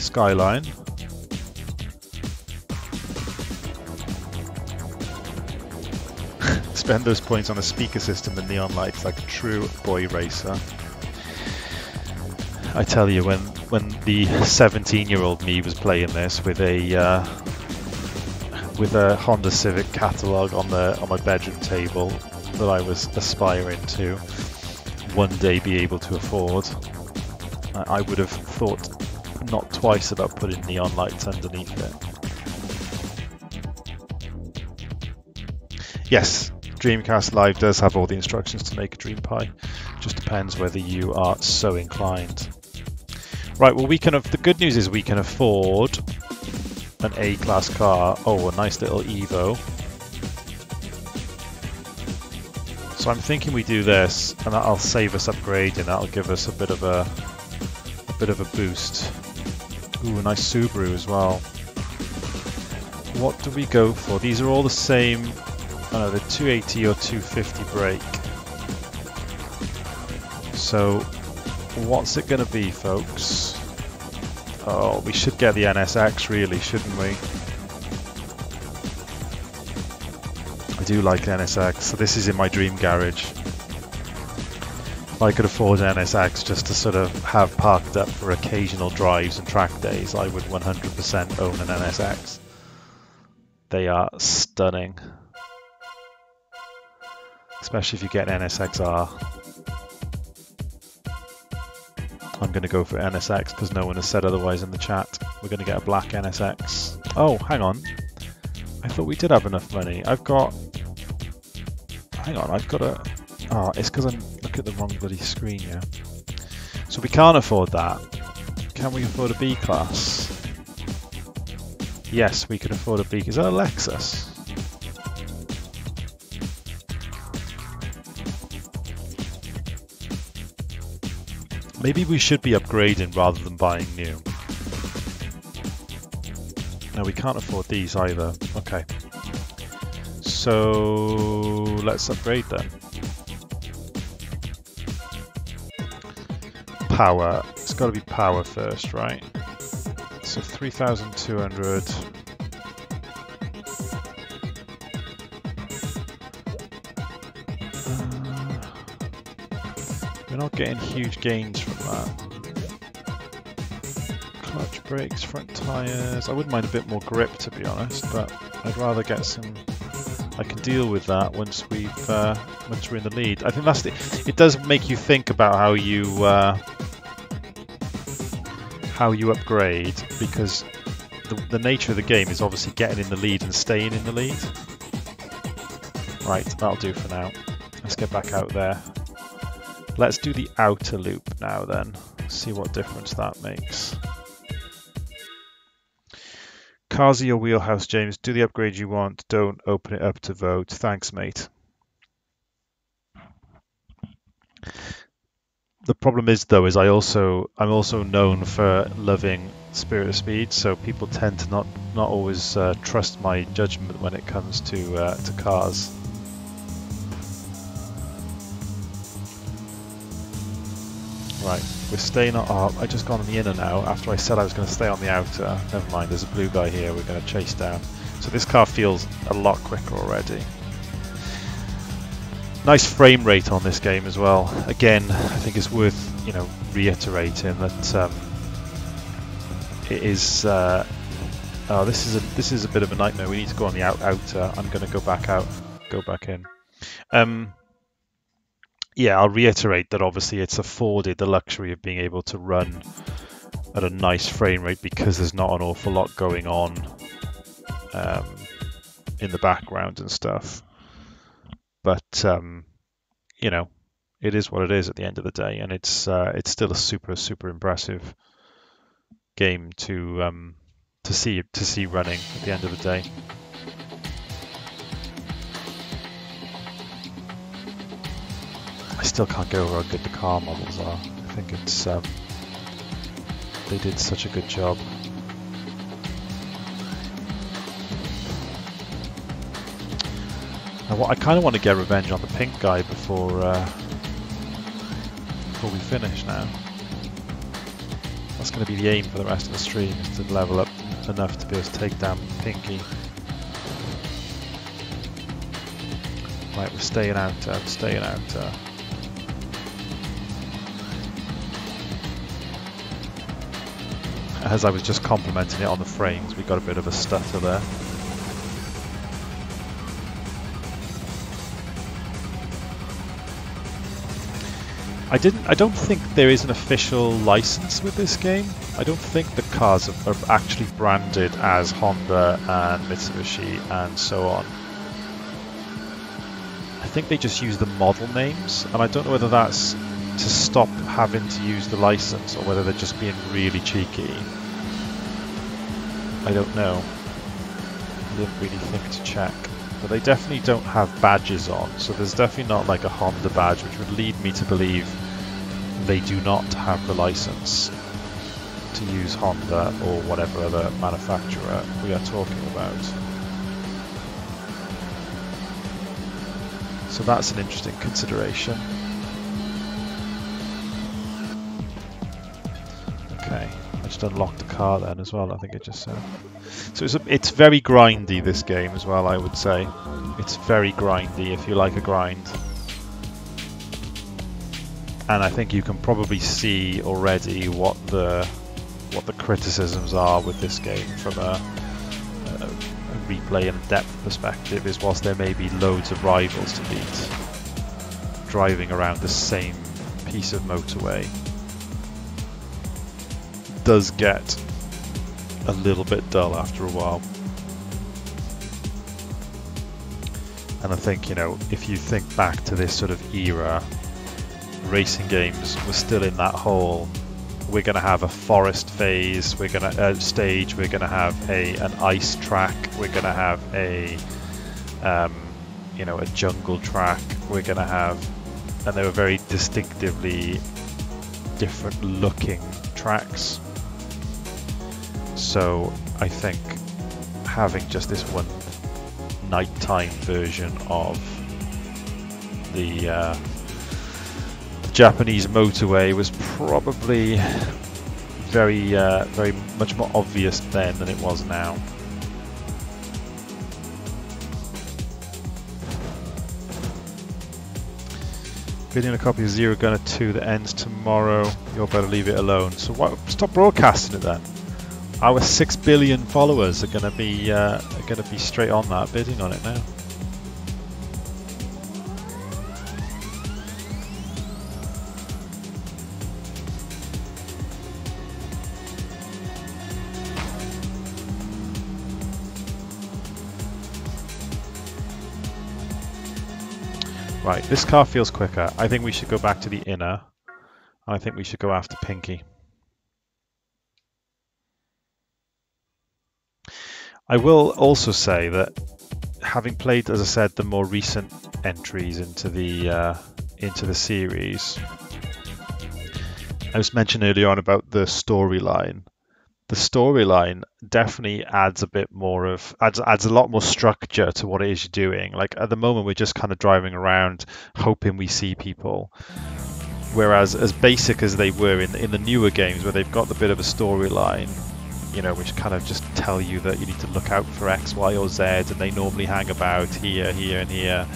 Skyline. <laughs> Spend those points on a speaker system and neon lights like a true boy racer. I tell you, when when the 17-year-old me was playing this with a uh, with a Honda Civic catalog on the on my bedroom table that I was aspiring to one day be able to afford, I, I would have thought not twice about putting neon lights underneath it. Yes, Dreamcast Live does have all the instructions to make a DreamPi. Just depends whether you are so inclined. Right, well we can, the good news is we can afford an A-class car. Oh, a nice little Evo. So I'm thinking we do this, and that'll save us upgrading. That'll give us a bit of a, a bit of a boost. Ooh, a nice Subaru as well. What do we go for? These are all the same. Oh no, the 280 or 250 brake. So, what's it going to be, folks? Oh, we should get the NSX really, shouldn't we? I do like NSX, so this is in my dream garage. If I could afford an NSX just to sort of have parked up for occasional drives and track days, I would 100% own an NSX. They are stunning. Especially if you get an NSXR. I'm going to go for NSX because no one has said otherwise in the chat. We're going to get a black NSX. Oh, hang on. I thought we did have enough money. I've got... Hang on, I've got a... Oh, it's because I'm looking at the wrong bloody screen, yeah. So we can't afford that. Can we afford a B class? Yes, we can afford a B. Is that a Lexus? Maybe we should be upgrading rather than buying new. No, we can't afford these either. Okay. So let's upgrade then. Power. It's got to be power first, right? So 3,200. Getting huge gains from that. Clutch brakes, front tyres. I wouldn't mind a bit more grip to be honest, but I'd rather get some. I can deal with that once we've uh, once we're in the lead. I think that's the. It does make you think about how you uh, how you upgrade because the, the nature of the game is obviously getting in the lead and staying in the lead. Right, that'll do for now. Let's get back out there. Let's do the outer loop now then, see what difference that makes. Cars are your wheelhouse, James. Do the upgrade you want. Don't open it up to vote. Thanks, mate. The problem is though is I also I'm also known for loving Spirit of Speed, so people tend to not not always uh, trust my judgment when it comes to uh, to cars. Right, we're staying on. Oh, I just gone on the inner now. After I said I was going to stay on the outer. Never mind. There's a blue guy here. We're going to chase down. So this car feels a lot quicker already. Nice frame rate on this game as well. Again, I think it's worth you know reiterating that um, it is. Uh, oh, this is a this is a bit of a nightmare. We need to go on the out outer. I'm going to go back out, go back in. Um, yeah, I'll reiterate that obviously it's afforded the luxury of being able to run at a nice frame rate because there's not an awful lot going on um, in the background and stuff. But um, you know, it is what it is at the end of the day, and it's uh, it's still a super super impressive game to um, to see to see running at the end of the day. I still can't get over how good the car models are. I think it's um, they did such a good job. Now, what I kind of want to get revenge on the pink guy before uh, before we finish. Now, that's going to be the aim for the rest of the stream: is to level up enough to be able to take down Pinky. Right, we're staying out. Uh, staying out. Uh, as I was just complimenting it on the frames, we got a bit of a stutter there. I didn't. I don't think there is an official license with this game. I don't think the cars are, are actually branded as Honda and Mitsubishi and so on. I think they just use the model names, and I don't know whether that's to stop having to use the license or whether they're just being really cheeky. I don't know. I didn't really think to check. But they definitely don't have badges on, so there's definitely not like a Honda badge, which would lead me to believe they do not have the license to use Honda or whatever other manufacturer we are talking about. So that's an interesting consideration. Just unlocked the car then as well, I think it just said. So it's, a, it's very grindy, this game as well, I would say. It's very grindy if you like a grind. And I think you can probably see already what the what the criticisms are with this game from a, a, a replay and depth perspective is whilst there may be loads of rivals to beat, driving around the same piece of motorway does get a little bit dull after a while. And I think, you know, if you think back to this sort of era, racing games were still in that whole we're going to have a forest phase, we're going to uh, stage, we're going to have a an ice track, we're going to have a um, you know a jungle track, we're going to have, and they were very distinctively different looking tracks. So I think having just this one nighttime version of the uh, Japanese motorway was probably very, uh, very much more obvious then than it was now. Bidding a copy of Zero Gunner 2 that ends tomorrow. You'll better leave it alone. So why, stop broadcasting it then. Our six billion followers are going to be uh, are going to be straight on that, bidding on it now. Right, this car feels quicker. I think we should go back to the inner. I think we should go after Pinky. I will also say that having played, as I said, the more recent entries into the uh, into the series, I was mentioned earlier on about the storyline. The storyline definitely adds a bit more of adds adds a lot more structure to what it is you're doing. Like at the moment, we're just kind of driving around, hoping we see people. Whereas, as basic as they were in in the newer games, where they've got the bit of a storyline, you know, which kind of just tell you that you need to look out for X, Y, or Z, and they normally hang about here, here, and here.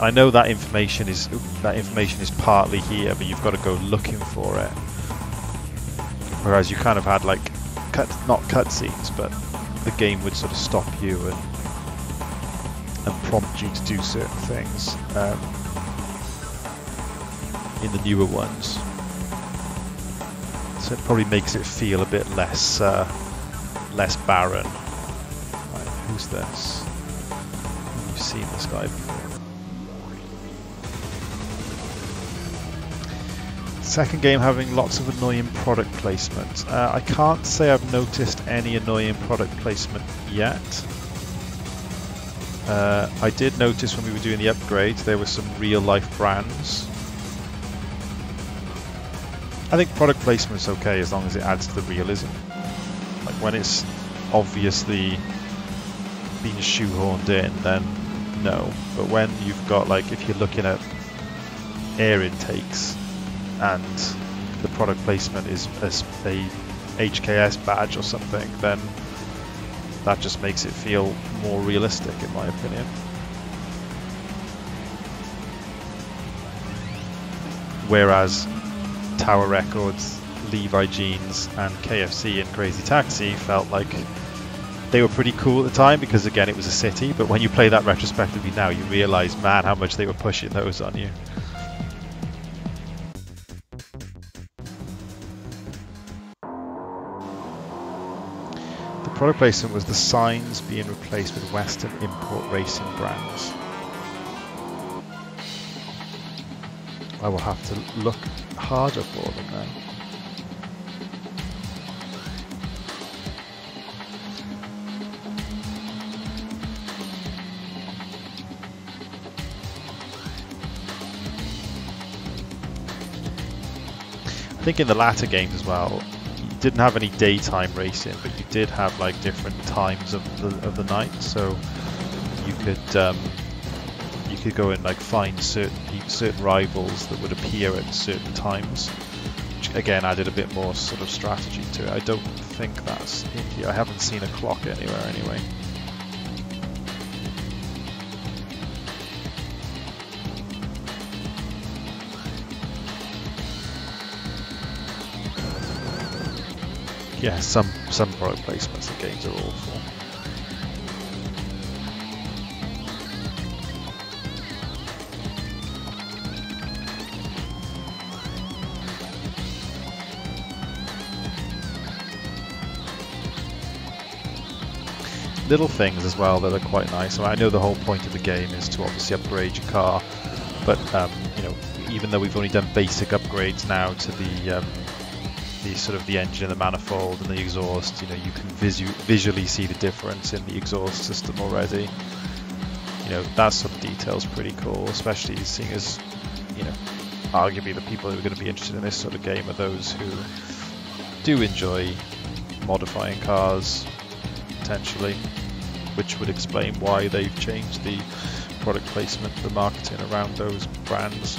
I know that information is that information is partly here, but you've got to go looking for it. Whereas you kind of had like cut, not cutscenes, but the game would sort of stop you and and prompt you to do certain things um, in the newer ones. So it probably makes it feel a bit less uh, less barren. Right, who's this? You've seen this guy before. Second game having lots of annoying product placement. Uh, I can't say I've noticed any annoying product placement yet. Uh, I did notice when we were doing the upgrades there were some real life brands. I think product placement's okay as long as it adds to the realism. When it's obviously being shoehorned in, then no. But when you've got like if you're looking at air intakes and the product placement is a, a HKS badge or something, then that just makes it feel more realistic in my opinion. Whereas Tower Records, Levi Jeans, and KFC and Crazy Taxi felt like they were pretty cool at the time because again it was a city. But when you play that retrospectively now, you realise, man, how much they were pushing those on you. The product placement was the signs being replaced with Western import racing brands. I will have to look harder for them then. Think in the latter games as well, you didn't have any daytime racing, but you did have like different times of the of the night, so you could um, you could go and like find certain certain rivals that would appear at certain times, which again added a bit more sort of strategy to it. I don't think that's in here. I haven't seen a clock anywhere anyway. Yeah, some some product placements in games are awful. Little things as well that are quite nice. I know the whole point of the game is to obviously upgrade your car, but um, you know, even though we've only done basic upgrades now to the um, sort of the engine and the manifold and the exhaust, you know, you can visu visually see the difference in the exhaust system already. You know, that sort of detail is pretty cool, especially seeing as, you know, arguably the people who are going to be interested in this sort of game are those who do enjoy modifying cars, potentially, which would explain why they've changed the product placement, the marketing around those brands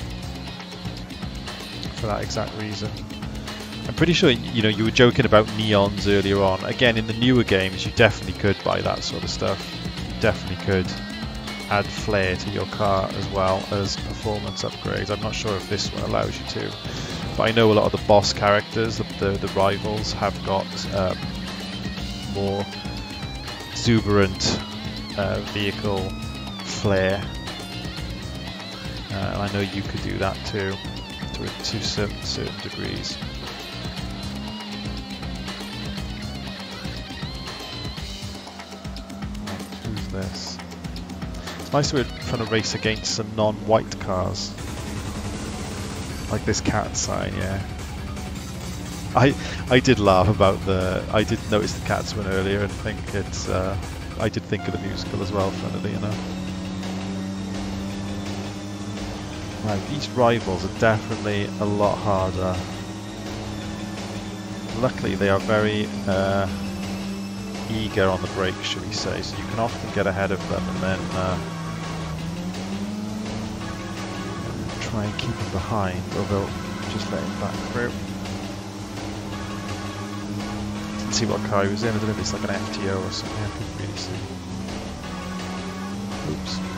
for that exact reason. I'm pretty sure you know you were joking about neons earlier on. Again, in the newer games, you definitely could buy that sort of stuff. You definitely could add flair to your car as well as performance upgrades. I'm not sure if this one allows you to, but I know a lot of the boss characters, the the, the rivals, have got um, more exuberant uh, vehicle flair. Uh, and I know you could do that too, to, to certain, certain degrees. Nice we're trying to race against some non-white cars. Like this cat sign, yeah. I I did laugh about the I did notice the cats one earlier and think it's uh, I did think of the musical as well, funnily enough. Right, these rivals are definitely a lot harder. Luckily, they are very uh, eager on the brakes, should we say, so you can often get ahead of them and then uh, try and keep them behind, they'll just let him back through. Didn't see what car he was in, I don't know if it's like an FTO or something, I couldn't really see. Oops.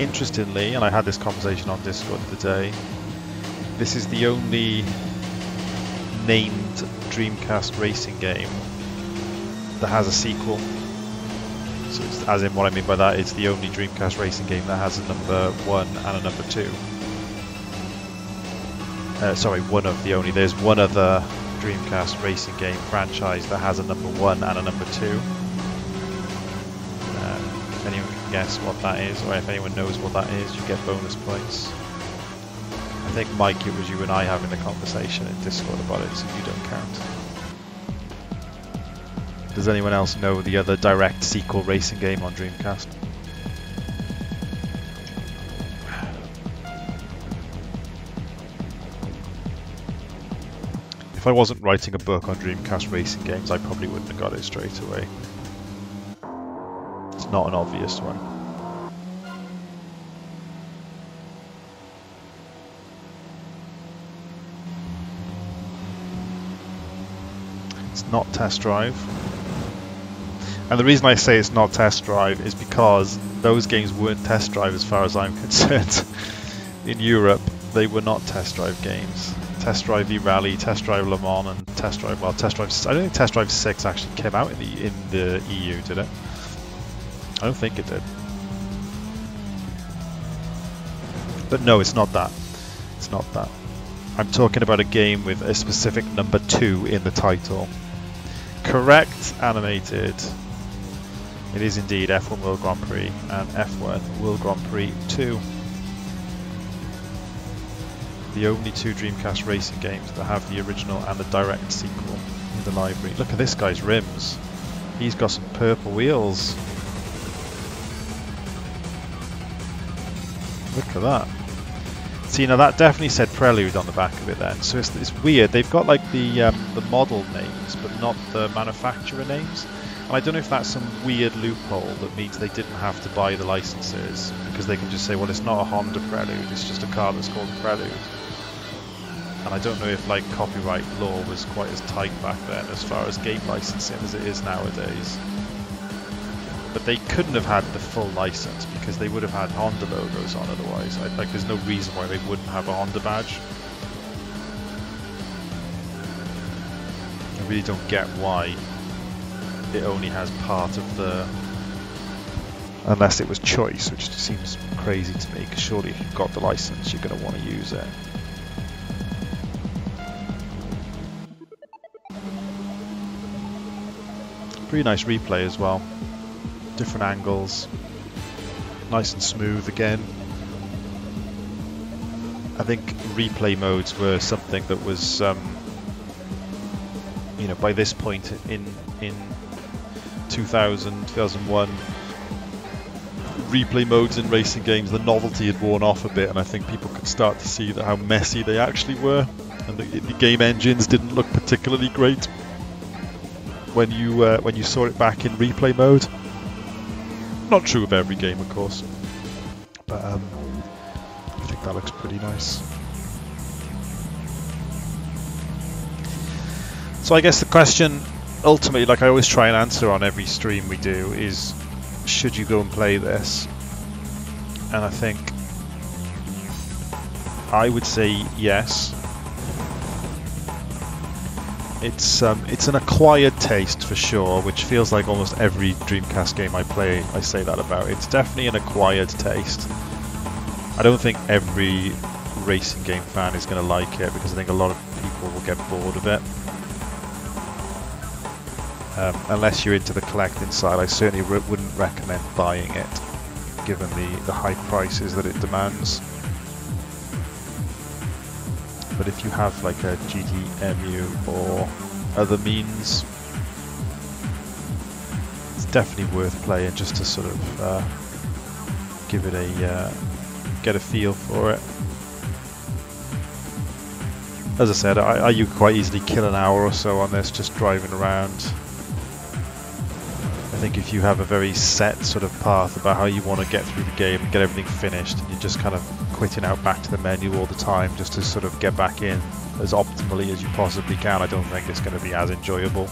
Interestingly, and I had this conversation on Discord today, this is the only named Dreamcast racing game that has a sequel. So, as in, what I mean by that, it's the only Dreamcast racing game that has a number one and a number two. Uh, sorry, one of the only. There's one other Dreamcast racing game franchise that has a number one and a number two. Uh, if anyone can guess what that is, or if anyone knows what that is, you get bonus points. I think, Mike, it was you and I having the conversation in Discord about it, so you don't count. Does anyone else know the other direct sequel racing game on Dreamcast? If I wasn't writing a book on Dreamcast racing games, I probably wouldn't have got it straight away. Not an obvious one. It's not Test Drive. And the reason I say it's not Test Drive is because those games weren't Test Drive as far as I'm <laughs> concerned. In Europe, they were not Test Drive games. Test Drive V Rally, Test Drive Le Mans, and Test Drive. Well, Test Drive. I don't think Test Drive Six actually came out in the in the EU, did it? I don't think it did. But no, it's not that. It's not that. I'm talking about a game with a specific number two in the title. Correct, animated. It is indeed F1 World Grand Prix and F1 World Grand Prix 2 the only two Dreamcast racing games that have the original and the direct sequel in the library. Look at this guy's rims. He's got some purple wheels. Look at that. See, now that definitely said Prelude on the back of it then. So it's, it's weird. They've got like the um, the model names, but not the manufacturer names. And I don't know if that's some weird loophole that means they didn't have to buy the licenses because they can just say, well, it's not a Honda Prelude, it's just a car that's called Prelude. And I don't know if like copyright law was quite as tight back then as far as game licensing as it is nowadays. But they couldn't have had the full license because they would have had Honda logos on otherwise. I, like, there's no reason why they wouldn't have a Honda badge. I really don't get why it only has part of the unless it was choice which seems crazy to me because surely if you've got the license you're going to want to use it pretty nice replay as well different angles nice and smooth again I think replay modes were something that was um, you know by this point in in 2000, 2001, replay modes in racing games, the novelty had worn off a bit, and I think people could start to see that how messy they actually were, and the, the game engines didn't look particularly great when you uh, when you saw it back in replay mode. Not true of every game, of course, but um, I think that looks pretty nice. So I guess the question ultimately, like I always try and answer on every stream we do, is should you go and play this? And I think I would say yes. It's um, it's an acquired taste for sure, which feels like almost every Dreamcast game I play, I say that about. It's definitely an acquired taste. I don't think every racing game fan is going to like it because I think a lot of people will get bored of it Um, unless you're into the collecting side, I certainly re- wouldn't recommend buying it, given the, the high prices that it demands. If you have like a GDEMU or other means, it's definitely worth playing just to sort of uh, give it a uh, get a feel for it. As I said, I, I you quite easily kill an hour or so on this just driving around. I think if you have a very set sort of path about how you want to get through the game and get everything finished, and you're just kind of quitting out back to the menu all the time just to sort of get back in as optimally as you possibly can, I don't think it's going to be as enjoyable.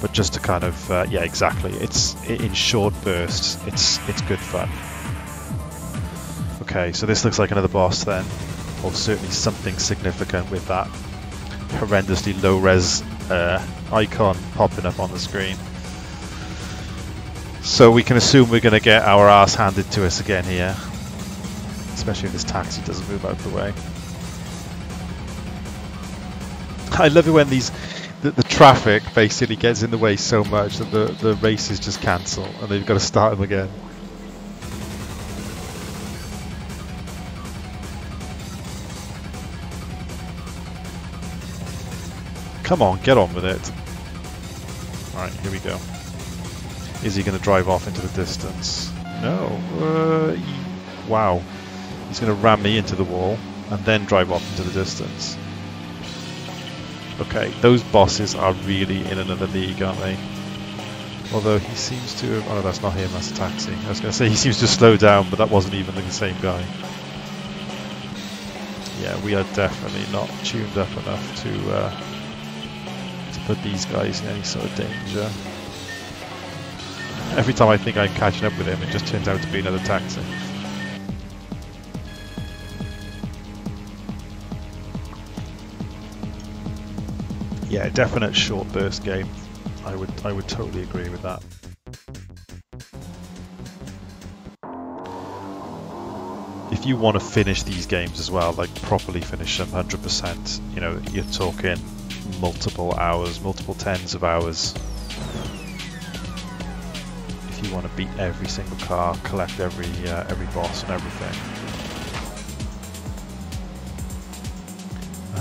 But just to kind of, uh, yeah, exactly. It's in short bursts. It's it's good fun. Okay, so this looks like another boss then, or certainly something significant with that horrendously low res uh, icon popping up on the screen. So we can assume we're going to get our ass handed to us again here. Especially if this taxi doesn't move out of the way. I love it when these the, the, traffic basically gets in the way so much that the, the races just cancel and they've got to start them again. Come on, get on with it. Alright, here we go. Is he going to drive off into the distance? No. Uh, wow. He's going to ram me into the wall and then drive off into the distance. Okay, those bosses are really in another league, aren't they? Although he seems to have... Oh, that's not him, that's a taxi. I was going to say he seems to slow down, but that wasn't even the same guy. Yeah, we are definitely not tuned up enough to, uh, to put these guys in any sort of danger. Every time I think I'm catching up with him, it just turns out to be another taxi. Yeah, definite short burst game. I would I would totally agree with that. If you want to finish these games as well, like properly finish them 100%, you know, you're talking multiple hours, multiple tens of hours if you want to beat every single car, collect every uh, every boss and everything.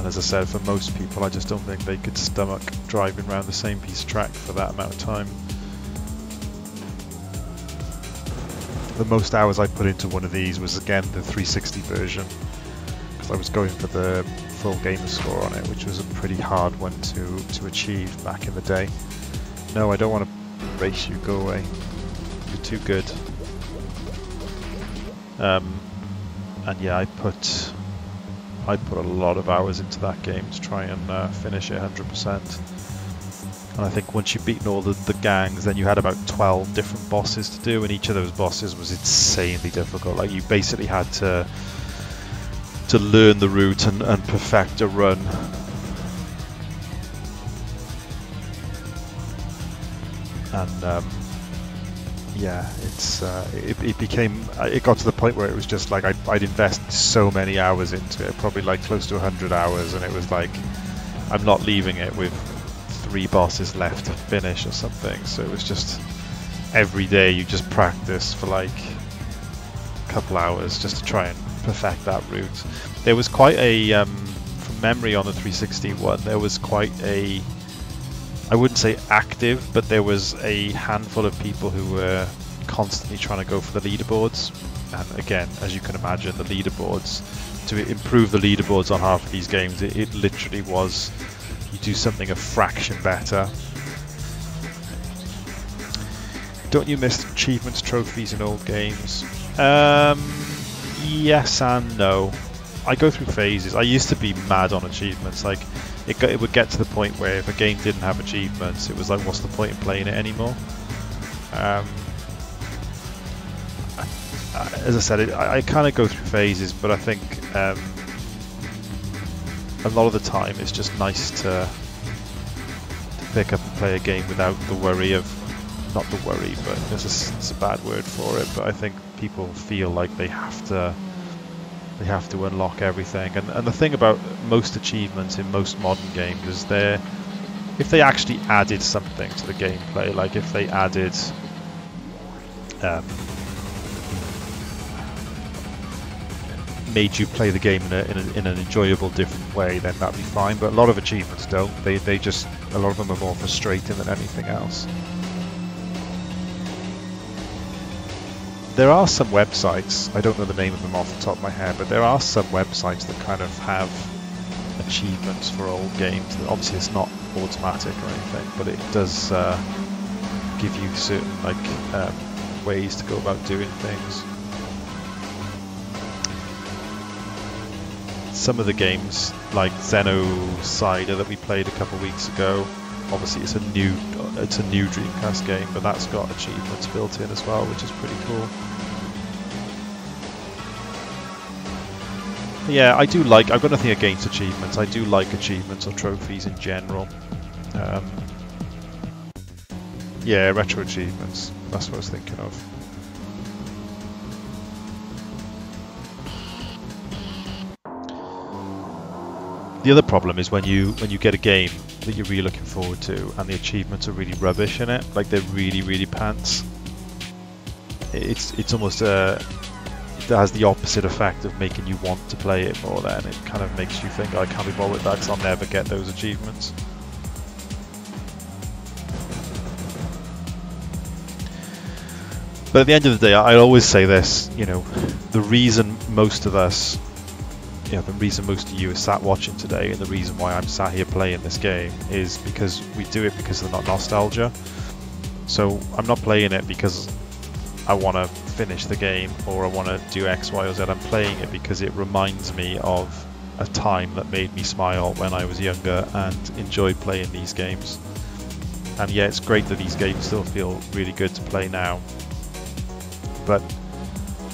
As I said, for most people, I just don't think they could stomach driving around the same piece of track for that amount of time. The most hours I put into one of these was again the 360 version, because I was going for the full gamer score on it, which was a pretty hard one to, to achieve back in the day. No, I don't want to race you, go away. You're too good. Um, and yeah, I put I put a lot of hours into that game to try and uh, finish it 100%. And I think once you've beaten all the, the gangs, then you had about 12 different bosses to do, and each of those bosses was insanely difficult. Like you basically had to to learn the route and, and perfect a run. And um, yeah, it's uh, it, it, became uh, it got to the point where it was just like I'd, I'd invest so many hours into it, probably like close to 100 hours, and it was like I'm not leaving it with three bosses left to finish or something. So it was just every day you just practice for like a couple hours just to try and perfect that route. There was quite a um, from memory on the 360 one. There was quite a I wouldn't say active, but there was a handful of people who were constantly trying to go for the leaderboards. And again, as you can imagine, the leaderboards, to improve the leaderboards on half of these games, it, it literally was you do something a fraction better. Don't you miss achievements, trophies in old games? Um, yes and no. I go through phases. I used to be mad on achievements. Like it, it would get to the point where if a game didn't have achievements, it was like, what's the point in playing it anymore? Um, as I said, it, I, I kind of go through phases, but I think um, a lot of the time it's just nice to, to pick up and play a game without the worry of, not the worry, but it's a bad word for it, but I think people feel like they have to they have to unlock everything. And, and the thing about most achievements in most modern games is they're if they actually added something to the gameplay, like if they added um, made you play the game in, a, in, a, in, an enjoyable different way, then that'd be fine. But a lot of achievements don't. They they just a lot of them are more frustrating than anything else. There are some websites. I don't know the name of them off the top of my head, but there are some websites that kind of have achievements for old games. Obviously, it's not automatic or anything, but it does uh, give you certain like um, ways to go about doing things. Some of the games, like Xenocider that we played a couple weeks ago, obviously it's a new it's a new Dreamcast game, but that's got achievements built in as well, which is pretty cool. yeah, I do like. I've got nothing against achievements. I do like achievements or trophies in general. Um, yeah, retro achievements. That's what I was thinking of. The other problem is when you when you get a game that you're really looking forward to and the achievements are really rubbish in it, like they're really really pants. It's it's almost uh, a that has the opposite effect of making you want to play it more then. It kind of makes you think, I can't be bothered with that because I'll never get those achievements. But at the end of the day, I always say this, you know, the reason most of us, you know, the reason most of you are sat watching today and the reason why I'm sat here playing this game is because we do it because of the nostalgia. So I'm not playing it because I want to finish the game or I want to do X, Y, or Z. I'm playing it because it reminds me of a time that made me smile when I was younger and enjoyed playing these games. And yeah, it's great that these games still feel really good to play now. But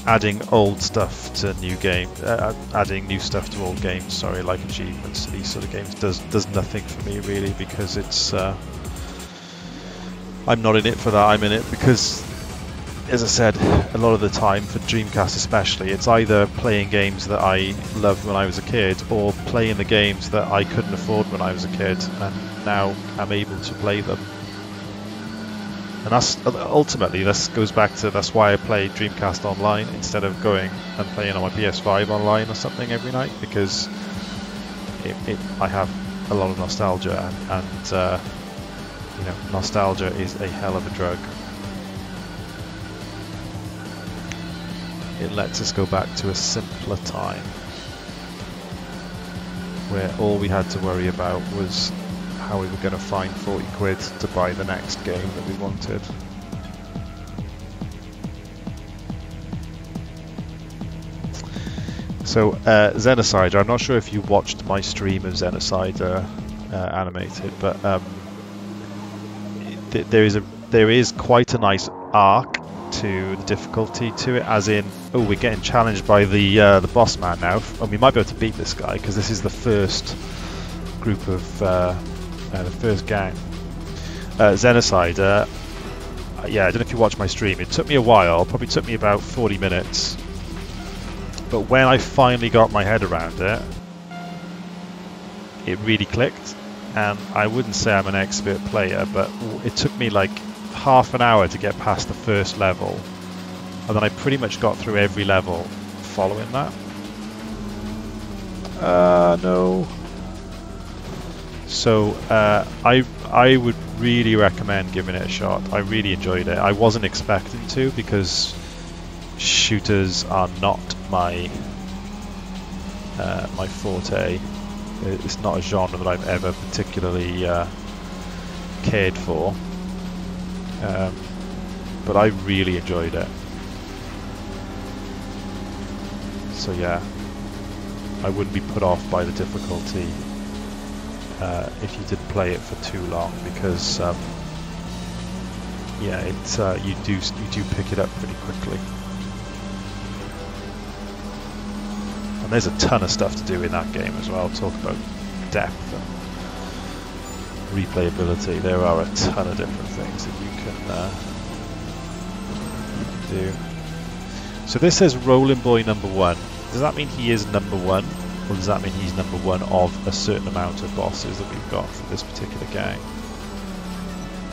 adding old stuff to new game, uh, adding new stuff to old games, sorry, like achievements to these sort of games does does nothing for me really because it's. Uh, I'm not in it for that. I'm in it because as I said, a lot of the time for Dreamcast especially, it's either playing games that I loved when I was a kid or playing the games that I couldn't afford when I was a kid and now I'm able to play them. And that's ultimately this goes back to that's why I play Dreamcast online instead of going and playing on my PS5 online or something every night because it, it, I have a lot of nostalgia and, and uh, you know nostalgia is a hell of a drug. it lets us go back to a simpler time where all we had to worry about was how we were going to find 40 quid to buy the next game that we wanted. So, uh, Xenocider, I'm not sure if you watched my stream of Xenocider uh, animated, but um, th there is a there is quite a nice arc to the difficulty to it, as in, oh, we're getting challenged by the uh, the boss man now, and we might be able to beat this guy because this is the first group of uh, uh, the first gang. Uh. Uh, yeah, I don't know if you watched my stream. It took me a while, probably took me about 40 minutes, but when I finally got my head around it, it really clicked. And I wouldn't say I'm an expert player, but it took me like half an hour to get past the first level, and then I pretty much got through every level following that. Uh, no. So uh, I I would really recommend giving it a shot. I really enjoyed it. I wasn't expecting to because shooters are not my uh, my forte. It's not a genre that I've ever particularly uh, cared for. Um, but I really enjoyed it. So yeah, I wouldn't be put off by the difficulty uh, if you did play it for too long because um, yeah, it uh, you do you do pick it up pretty quickly. And there's a ton of stuff to do in that game as well. Talk about depth and replayability, there are a ton of different things that you can, uh, you can do. So this says Rolling Boy number one. Does that mean he is number one? Or does that mean he's number one of a certain amount of bosses that we've got for this particular gang?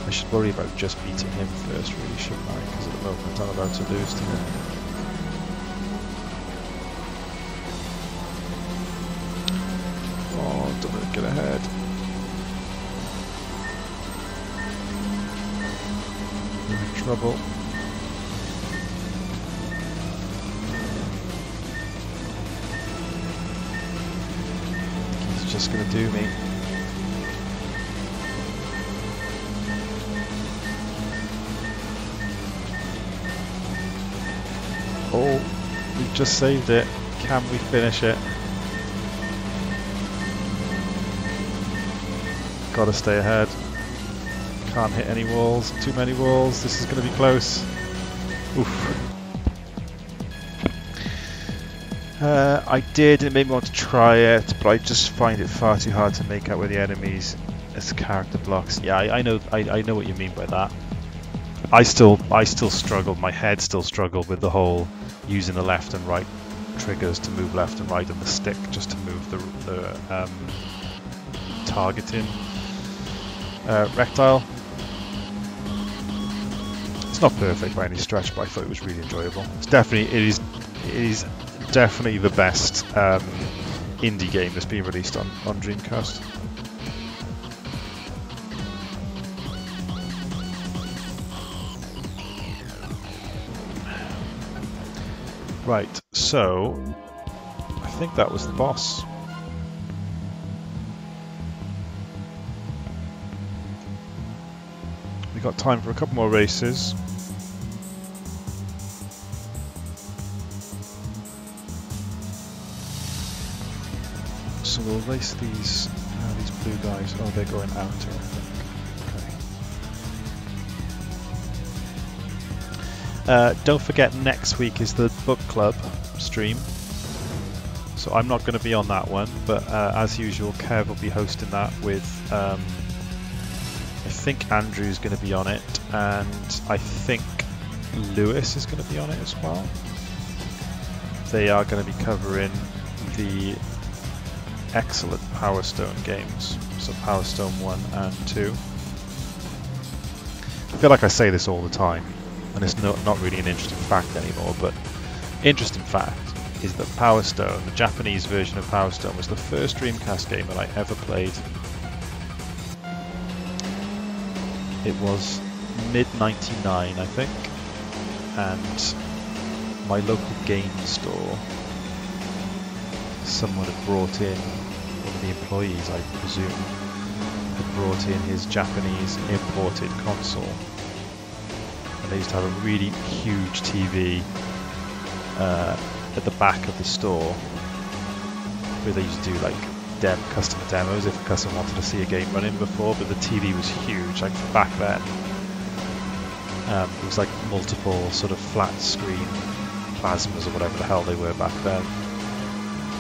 I should worry about just beating him first, really, shouldn't I? Because at the moment I'm about to lose to him. Oh, don't get ahead. In trouble. He's just gonna do me. Oh, we've just saved it. Can we finish it? Gotta stay ahead. Can't hit any walls. Too many walls. This is gonna be close. Oof. Uh, I did, it made me want to try it, but I just find it far too hard to make out with the enemies as character blocks. Yeah, I, I know, I, I know what you mean by that. I still, I still struggled. My head still struggled with the whole using the left and right triggers to move left and right, and the stick just to move the, the um, targeting uh, rectile. It's not perfect by any stretch, but I thought it was really enjoyable. It's definitely, it is, it is definitely the best um, indie game that's been released on, on Dreamcast. Right, so I think that was the boss. We got time for a couple more races. We'll race these uh, these blue guys. Oh, they're going outer, I think. Okay. Uh, don't forget, next week is the book club stream. So I'm not going to be on that one, but uh, as usual, Kev will be hosting that with. Um, I think Andrew's going to be on it, and I think Lewis is going to be on it as well. They are going to be covering the excellent Power Stone games, so Power Stone 1 and 2. I feel like I say this all the time, and it's not, not really an interesting fact anymore, but interesting fact is that Power Stone, the Japanese version of Power Stone, was the first Dreamcast game that I ever played. It was mid 99, I think, and my local game store someone had brought in, one of the employees I presume, had brought in his Japanese imported console. And they used to have a really huge TV uh, at the back of the store where they used to do like dem customer demos if a customer wanted to see a game running before, but the TV was huge, like back then. Um, it was like multiple sort of flat screen plasmas or whatever the hell they were back then.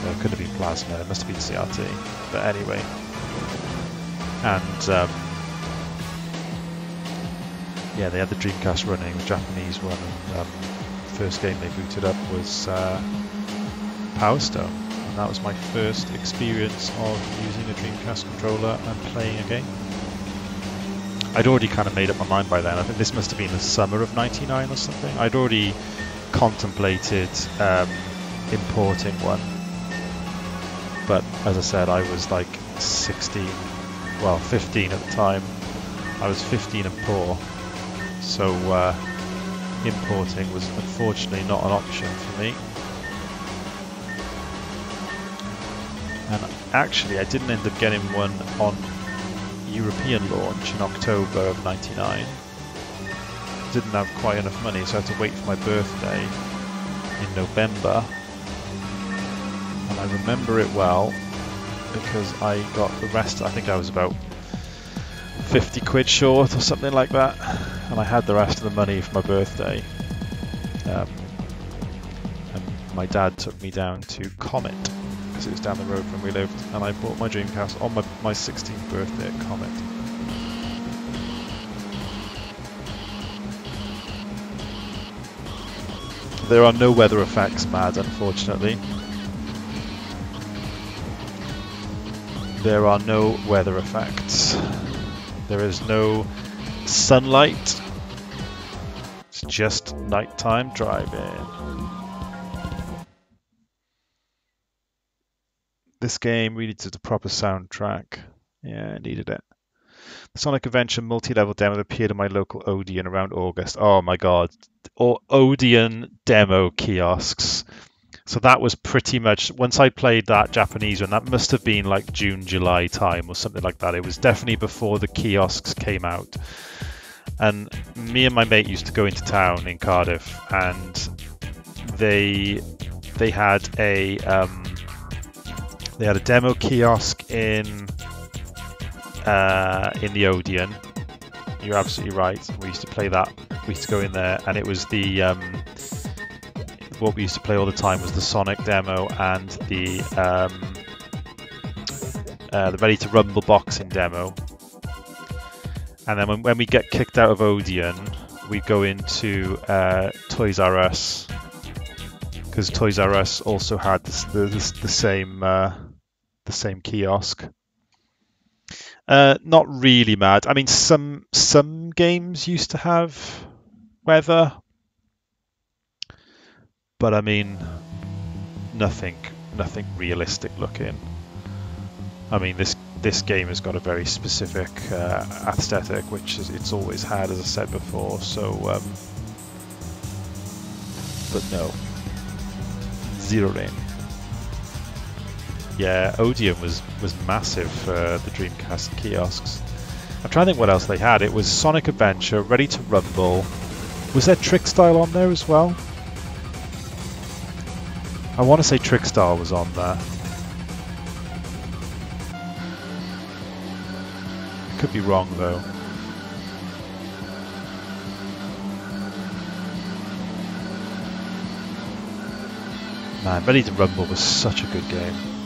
No, it couldn't have been plasma, it must have been CRT. But anyway. And um, yeah, they had the Dreamcast running, the Japanese one, and um, first game they booted up was uh, Power Stone. And that was my first experience of using a Dreamcast controller and playing a game. I'd already kind of made up my mind by then. I think this must have been the summer of 99 or something. I'd already contemplated um, importing one as I said, I was like 16, well, 15 at the time. I was 15 and poor, so uh, importing was unfortunately not an option for me. And actually, I didn't end up getting one on European launch in October of 99. Didn't have quite enough money, so I had to wait for my birthday in November and I remember it well because I got the rest, I think I was about 50 quid short or something like that, and I had the rest of the money for my birthday. Um, and my dad took me down to Comet because it was down the road from where we lived, and I bought my Dreamcast on my, my 16th birthday at Comet. There are no weather effects, Mad, unfortunately. There are no weather effects. There is no sunlight. It's just nighttime driving. This game really needed a proper soundtrack. Yeah, it needed it. The Sonic Adventure multi-level demo appeared in my local Odeon around August. Oh my god. Or Odeon demo kiosks. So that was pretty much once I played that Japanese one, that must have been like June, July time or something like that. It was definitely before the kiosks came out. And me and my mate used to go into town in Cardiff and they they had a um, they had a demo kiosk in uh, in the Odeon. You're absolutely right. We used to play that. We used to go in there, and it was the um, what we used to play all the time was the Sonic demo and the um, uh, the Ready to Rumble boxing demo. And then when, when we get kicked out of Odeon, we go into uh, Toys R Us because Toys R Us also had the, the, same uh, the same kiosk. Uh, not really mad. I mean, some some games used to have weather, but I mean, nothing nothing realistic looking. I mean, this this game has got a very specific uh, aesthetic, which is, it's always had, as I said before. So, um, but no, zero in. Yeah, Odeon was was massive for the Dreamcast kiosks. I'm trying to think what else they had. It was Sonic Adventure, Ready to Rumble. Was there Trick Style on there as well? I want to say Trickstyle was on there. Could be wrong though. Man, Ready to Rumble was such a good game.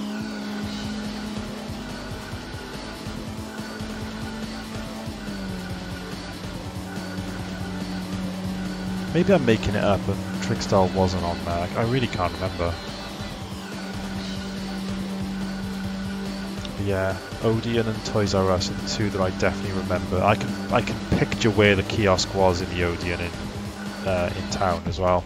Maybe I'm making it up and Trickstyle wasn't on there. I really can't remember. But yeah, Odeon and Toys R Us are the two that I definitely remember. I can I can picture where the kiosk was in the Odeon in uh, in town as well.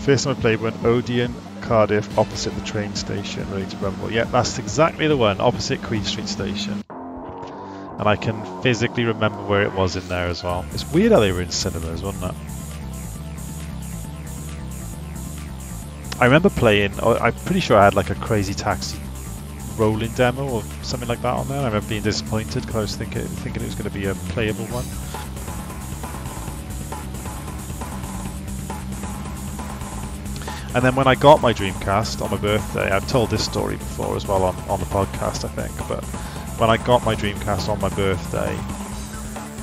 First time I played one, Odeon Cardiff, opposite the train station, ready to rumble. Yeah, that's exactly the one, opposite Queen Street Station. And I can physically remember where it was in there as well. It's weird how they were in cinemas, wasn't it? I remember playing, oh, I'm pretty sure I had like a Crazy Taxi rolling demo or something like that on there. I remember being disappointed because I was thinking, thinking it was going to be a playable one. And then when I got my Dreamcast on my birthday, I've told this story before as well on, on the podcast, I think, but when I got my Dreamcast on my birthday,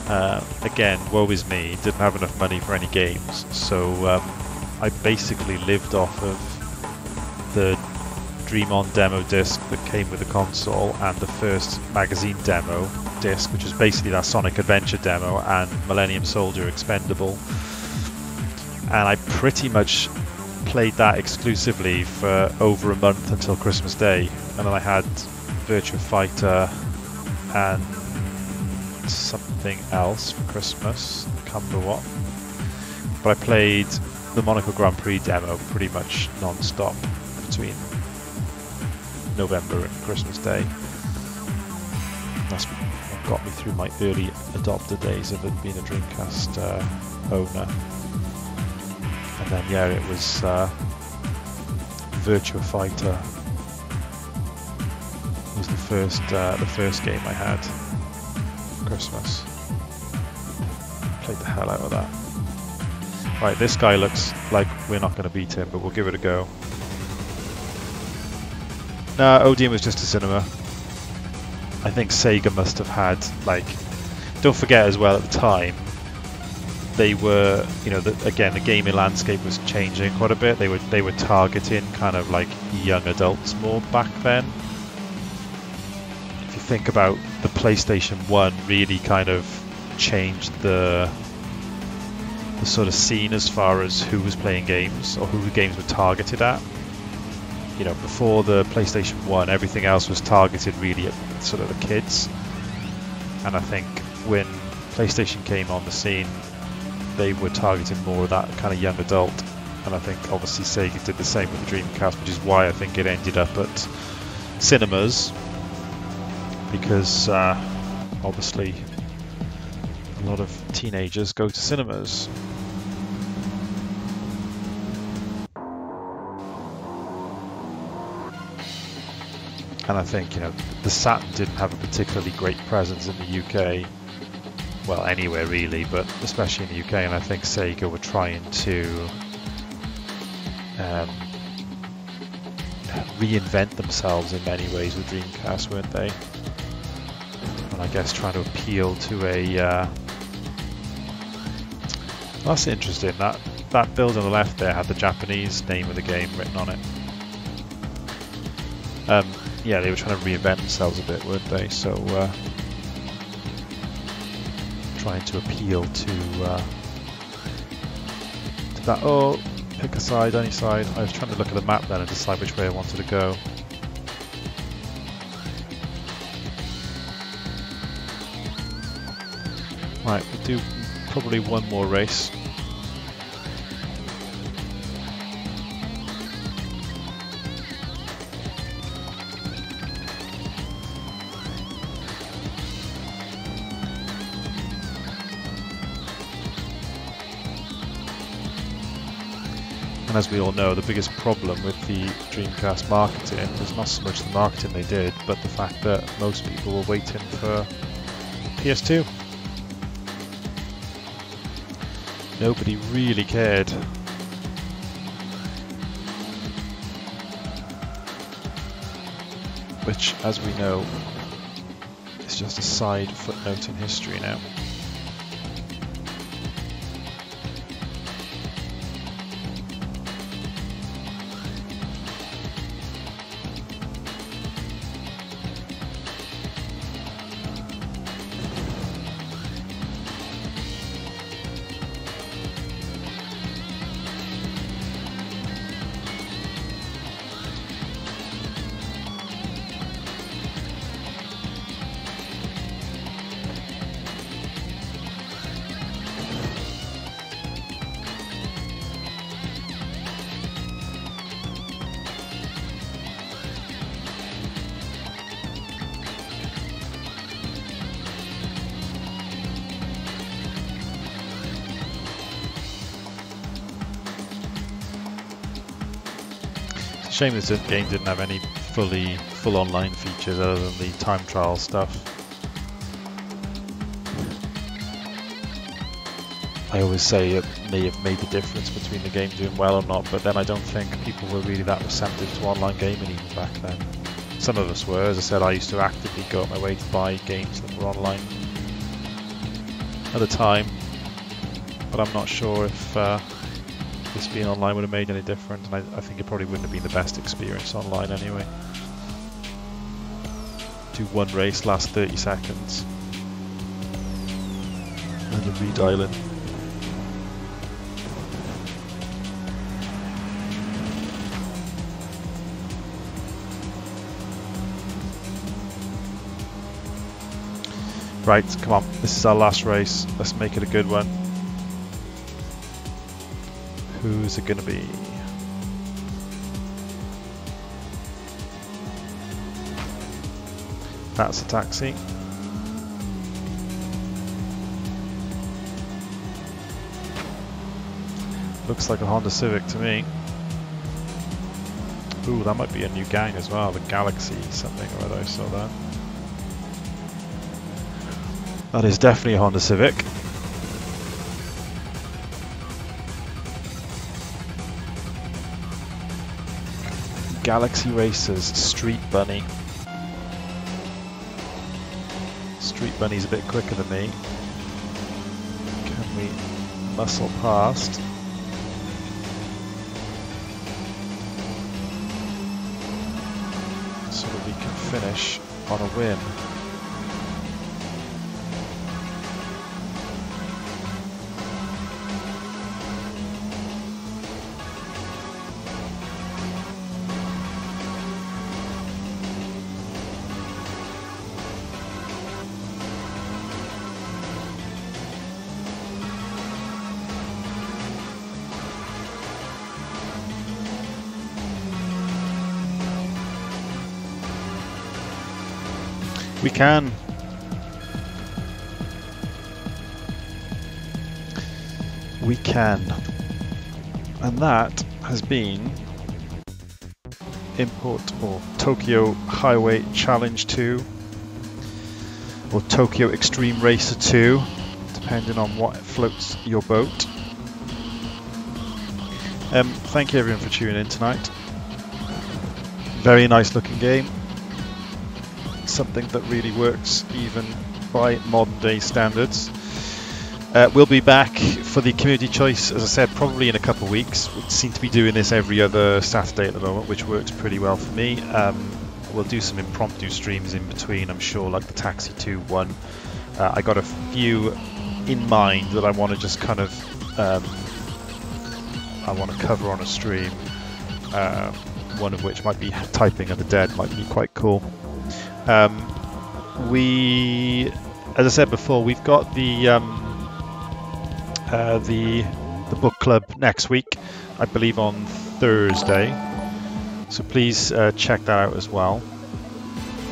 uh, again, woe is me, didn't have enough money for any games, so um, I basically lived off of the Dream On demo disc that came with the console and the first magazine demo disc, which was basically that Sonic Adventure demo and Millennium Soldier Expendable. And I pretty much played that exclusively for over a month until Christmas Day, and then I had Virtua Fighter and something else for Christmas. Can't remember what. But I played the Monaco Grand Prix demo pretty much non-stop between November and Christmas Day. That's what got me through my early adopter days of being a Dreamcast uh, owner and then yeah, it was uh, Virtua Fighter was the first uh, the first game I had Christmas. Played the hell out of that. Right, this guy looks like we're not going to beat him, but we'll give it a go. No, Odeon was just a cinema. I think Sega must have had like. Don't forget as well at the time they were, you know, the, again, the gaming landscape was changing quite a bit. They were they were targeting kind of like young adults more back then. If you think about the PlayStation One, really kind of changed the the sort of scene as far as who was playing games or who the games were targeted at. You know, before the PlayStation 1, everything else was targeted really at sort of the kids. And I think when PlayStation came on the scene, they were targeting more of that kind of young adult. And I think obviously Sega did the same with the Dreamcast, which is why I think it ended up at cinemas because uh, obviously a lot of teenagers go to cinemas. And I think, you know, the Saturn didn't have a particularly great presence in the UK. Well, anywhere really, but especially in the UK. And I think Sega were trying to um, reinvent themselves in many ways with Dreamcast, weren't they? And I guess trying to appeal to a. Uh... That's interesting. That that build on the left there had the Japanese name of the game written on it. Um, yeah, they were trying to reinvent themselves a bit, weren't they? So, uh, trying to appeal to, uh, to that. Oh, pick a side, any side. I was trying to look at the map then and decide which way I wanted to go. Right, we'll do probably one more race. And as we all know, the biggest problem with the Dreamcast marketing was not so much the marketing they did, but the fact that most people were waiting for PS2. Nobody really cared. Which, as we know, is just a side footnote in history now. Shame this game didn't have any fully full online features other than the time trial stuff. I always say it may have made the difference between the game doing well or not, but then I don't think people were really that receptive to online gaming even back then. Some of us were, as I said, I used to actively go out my way to buy games that were online at the time, but I'm not sure if uh, this being online would have made any difference, and I, I, think it probably wouldn't have been the best experience online anyway. Do one race, last 30 seconds, and you're redialing. Right, come on, this is our last race, let's make it a good one. Who's it to be? That's a taxi. Looks like a Honda Civic to me. Ooh, that might be a new gang as well, the Galaxy something or other, I saw that. That is definitely a Honda Civic. Galaxy Racers Street Bunny. Street Bunny's a bit quicker than me. Can we muscle past? So that we can finish on a win. We can. We can. And that has been import or Tokyo Highway Challenge 2 or Tokyo Xtreme Racer 2 depending on what floats your boat. Um, thank you everyone for tuning in tonight. Very nice looking game. Something that really works even by modern day standards. Uh, we'll be back for the community choice, as I said, probably in a couple of weeks. We seem to be doing this every other Saturday at the moment, which works pretty well for me. Um, we'll do some impromptu streams in between, I'm sure, like the Taxi 2 one. Uh, I got a few in mind that I want to just kind of um, I want to cover on a stream. Uh, one of which might be typing of the dead, might be quite cool. Um, we, as I said before, we've got the um, uh, the the book club next week, I believe on Thursday. So please uh, check that out as well.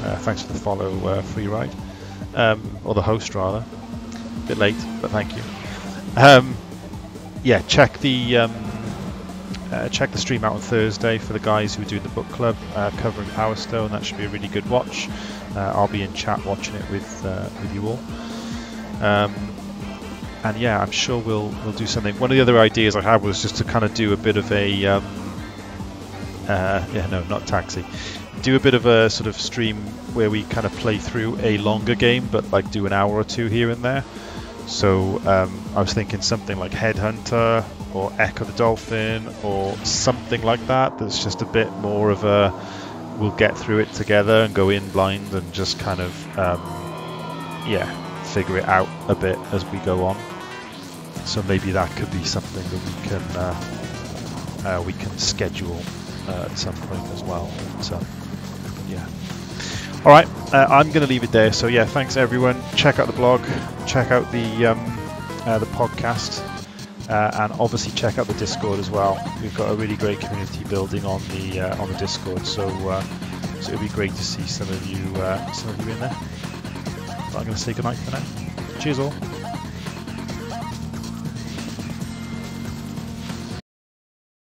Uh, thanks for the follow, uh, free ride, um, or the host rather. A bit late, but thank you. Um, yeah, check the um, uh, check the stream out on Thursday for the guys who are doing the book club uh, covering Power Stone. That should be a really good watch. Uh, I'll be in chat watching it with uh, with you all. Um, and yeah, I'm sure we'll we'll do something. One of the other ideas I had was just to kind of do a bit of a um, uh, yeah no not taxi, do a bit of a sort of stream where we kind of play through a longer game, but like do an hour or two here and there. So um, I was thinking something like Headhunter or Ecco the Dolphin or something like that. That's just a bit more of a we'll get through it together and go in blind and just kind of um, yeah figure it out a bit as we go on. So maybe that could be something that we can uh, uh, we can schedule uh, at some point as well. So yeah. All right, uh, I'm going to leave it there. So yeah, thanks everyone. Check out the blog, check out the um, uh, the podcast, and obviously check out the Discord as well. We've got a really great community building on the uh, on the Discord, so uh, so it'd be great to see some of you uh, some of you in there. But I'm going to say goodnight for now. Cheers all.